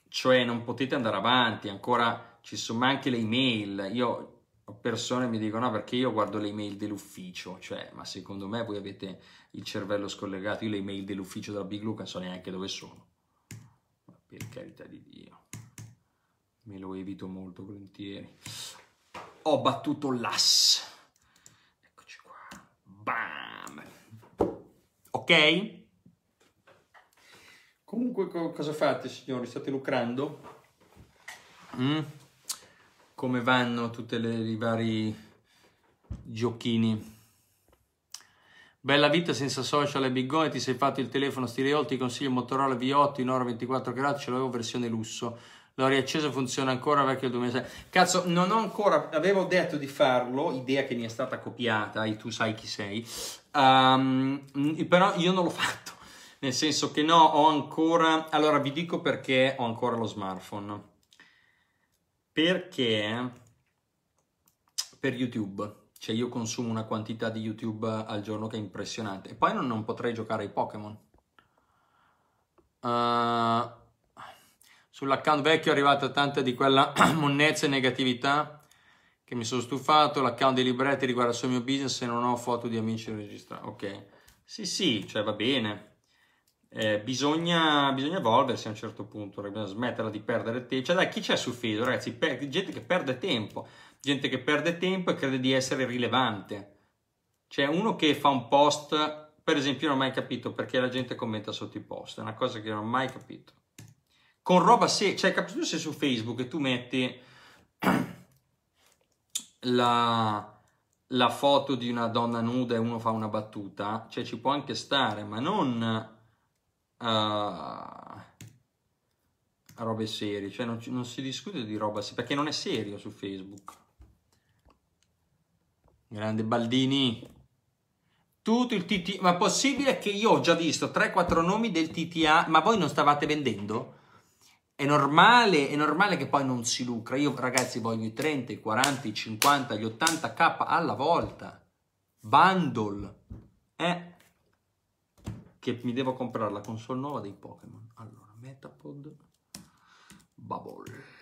cioè non potete andare avanti, ancora ci sono anche le email. Io persone mi dicono no perché io guardo le email dell'ufficio, cioè ma secondo me voi avete il cervello scollegato, io le email dell'ufficio della Big Luke non so neanche dove sono per carità di Dio. Me lo evito molto volentieri. Ho battuto l'as. Eccoci qua. Bam. Ok? Comunque co- cosa fate signori? State lucrando? Mm? Come vanno tutti i vari giochini? Bella vita senza social e biggone, ti sei fatto il telefono Stireo, ti consiglio Motorola V8 in ora 24 gradi, ce l'avevo versione lusso. L'ho riacceso, funziona ancora vecchio 2006. Cazzo, non ho ancora, avevo detto di farlo, idea che mi è stata copiata, e tu sai chi sei, um, però io non l'ho *laughs* fatto. Nel senso che no, ho ancora... Allora, vi dico perché ho ancora lo smartphone. Perché per YouTube cioè io consumo una quantità di YouTube al giorno che è impressionante. E poi non, non potrei giocare ai Pokémon. Uh, sull'account vecchio è arrivata tanta di quella *clears throat* monnezza e negatività che mi sono stufato. L'account dei libretti riguarda solo il mio business e non ho foto di amici registrati. Ok. Sì, sì, cioè va bene. Eh, bisogna, bisogna, evolversi a un certo punto, bisogna smetterla di perdere tempo. Cioè, dai, chi c'è su Facebook, ragazzi? Per, gente che perde tempo gente che perde tempo e crede di essere rilevante. C'è uno che fa un post, per esempio, io non ho mai capito perché la gente commenta sotto i post, è una cosa che non ho mai capito. Con roba se, cioè, capisci se su Facebook tu metti *clears throat* la, la foto di una donna nuda e uno fa una battuta, cioè ci può anche stare, ma non uh, robe serie, cioè non, non, si discute di roba seria, perché non è serio su Facebook. Grande Baldini. Tutto il TTA, ma possibile che io ho già visto 3-4 nomi del TTA, ma voi non stavate vendendo? È normale, è normale che poi non si lucra. Io ragazzi voglio i 30, i 40, i 50, gli 80k alla volta. Bundle. Eh? Che mi devo comprare la console nuova dei Pokémon. Allora, Metapod. Bubble.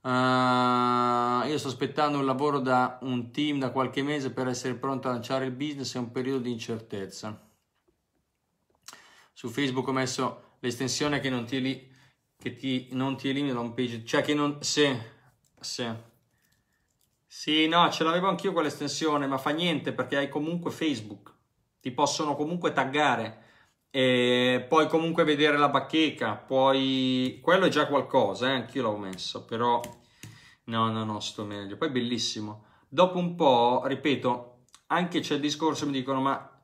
Uh, io sto aspettando un lavoro da un team da qualche mese per essere pronto a lanciare il business, è un periodo di incertezza. Su Facebook ho messo l'estensione che non ti, li, che ti, non ti elimina da un page, cioè che non... Sì, sì. Sì, no, ce l'avevo anch'io quell'estensione, ma fa niente perché hai comunque Facebook. Ti possono comunque taggare e puoi comunque vedere la bacheca, puoi... quello è già qualcosa, eh? anch'io l'ho messo, però no, no, no, sto meglio. Poi bellissimo. Dopo un po', ripeto, anche c'è il discorso, mi dicono, ma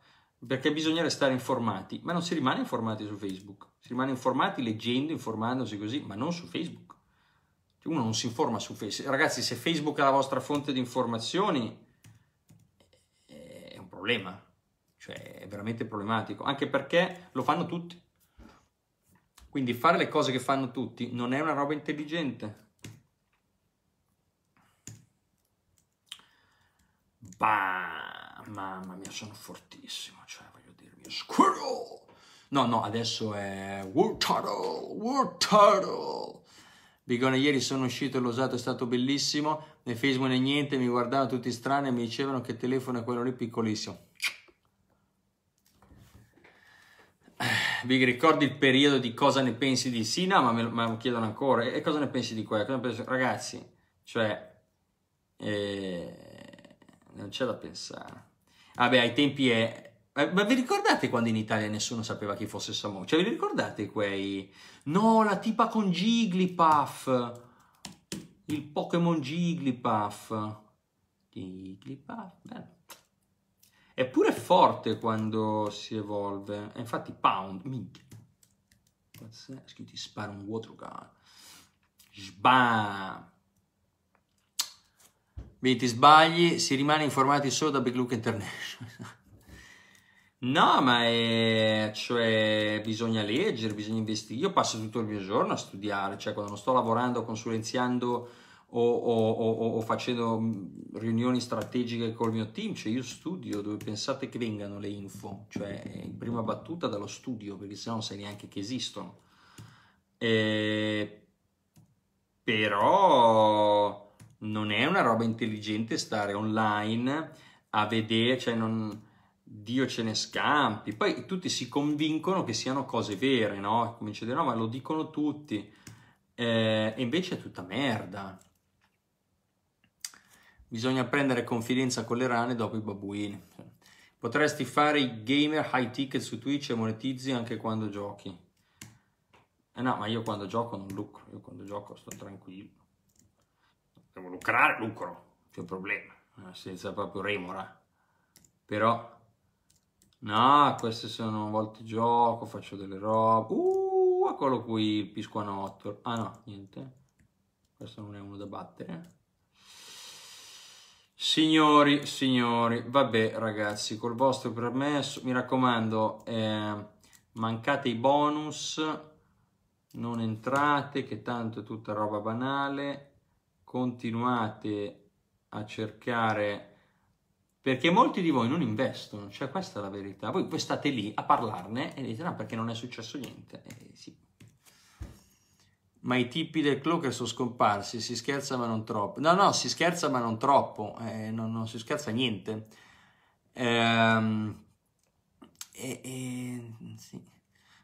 perché bisogna restare informati? Ma non si rimane informati su Facebook, si rimane informati leggendo, informandosi così, ma non su Facebook. Cioè, uno non si informa su Facebook. Ragazzi, se Facebook è la vostra fonte di informazioni, è un problema cioè è veramente problematico, anche perché lo fanno tutti. Quindi fare le cose che fanno tutti non è una roba intelligente. Bah, mamma mia, sono fortissimo, cioè voglio dirvi, squirrel! No, no, adesso è War Turtle, War Turtle! Bigone, ieri sono uscito e l'ho usato, è stato bellissimo. Né Facebook né niente, mi guardavano tutti strani e mi dicevano che telefono è quello lì piccolissimo. Vi ricordi il periodo di cosa ne pensi di sì? No, ma me, me lo chiedono ancora. E cosa ne pensi di quello? Ragazzi, cioè, eh, non c'è da pensare. Vabbè, ai tempi è... Ma vi ricordate quando in Italia nessuno sapeva chi fosse Samoa? Cioè, vi ricordate quei... No, la tipa con Jigglypuff. Il Pokémon Jigglypuff. Jigglypuff, bello. Eppure è forte quando si evolve. E infatti Pound, minchia. Pazzesco, ti spara un water gun. Sbam! Vedi, ti sbagli, si rimane informati solo da Big Look International. *laughs* no, ma è, cioè, bisogna leggere, bisogna investire. Io passo tutto il mio giorno a studiare, cioè quando non sto lavorando, consulenziando o, o, o, o, facendo mm, riunioni strategiche col mio team, cioè io studio dove pensate che vengano le info, cioè in prima battuta dallo studio, perché sennò non sai neanche che esistono. E... Però non è una roba intelligente stare online a vedere, cioè non... Dio ce ne scampi. Poi tutti si convincono che siano cose vere, no? Comincia a dire no, ma lo dicono tutti. Eh, e invece è tutta merda. Bisogna prendere confidenza con le rane dopo i babbuini. Potresti fare i gamer high ticket su Twitch e monetizzi anche quando giochi. Eh no, ma io quando gioco non lucro, io quando gioco sto tranquillo. Devo lucrare, lucro, c'è un problema, eh, senza proprio remora. Però, no, queste sono volte gioco, faccio delle robe. Uh, eccolo qui il pisquanotto. Ah no, niente. Questo non è uno da battere. Signori, signori, vabbè ragazzi, col vostro permesso, mi raccomando, eh, mancate i bonus, non entrate, che tanto è tutta roba banale, continuate a cercare, perché molti di voi non investono, cioè questa è la verità, voi, voi state lì a parlarne e dite no perché non è successo niente, eh, sì, ma i tipi del cloaker sono scomparsi, si scherza ma non troppo. No, no, si scherza ma non troppo, eh, non, non, si scherza niente. Ehm, e, e, sì.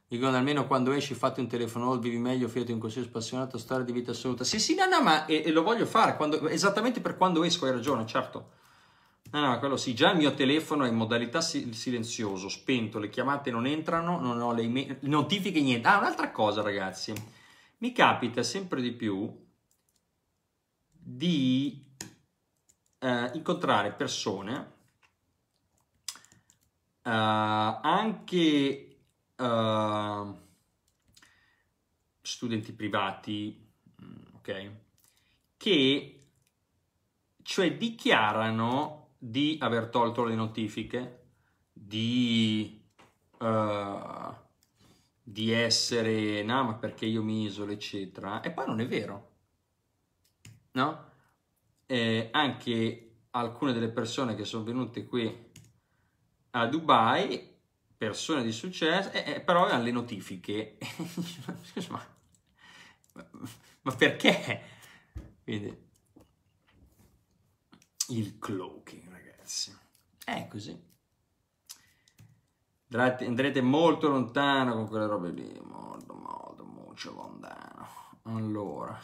Dicono almeno quando esci fatti un telefono, vivi meglio, fidati un consiglio spassionato, storia di vita assoluta. Sì, sì, no, no, ma e, e lo voglio fare quando, esattamente per quando esco, hai ragione, certo. No, no, quello sì, già il mio telefono è in modalità silenzioso, spento, le chiamate non entrano, non ho le email, notifiche, niente. Ah, un'altra cosa, ragazzi mi capita sempre di più di eh, incontrare persone, eh, anche eh, studenti privati, mm, ok, che cioè dichiarano di aver tolto le notifiche, di, uh, di essere, no, ma perché io mi isolo, eccetera. E poi non è vero, no? Eh, anche alcune delle persone che sono venute qui a Dubai, persone di successo, eh, però hanno le notifiche. *laughs* ma, ma perché? Quindi, il cloaking, ragazzi. È così. Andrete molto lontano con quelle robe lì, molto, molto, molto lontano. Allora,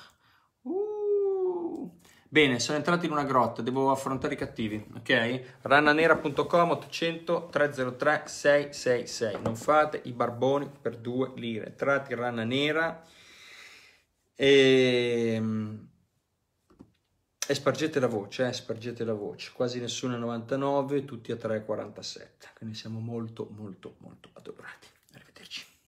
uh. bene, sono entrato in una grotta, devo affrontare i cattivi, ok? Rannanera.com 800 303 666. Non fate i barboni per due lire. Entrate in Ranna Nera e ehm, e spargete la voce, eh, spargete la voce. Quasi nessuno è 99, tutti a 3,47. Quindi siamo molto, molto, molto adorati.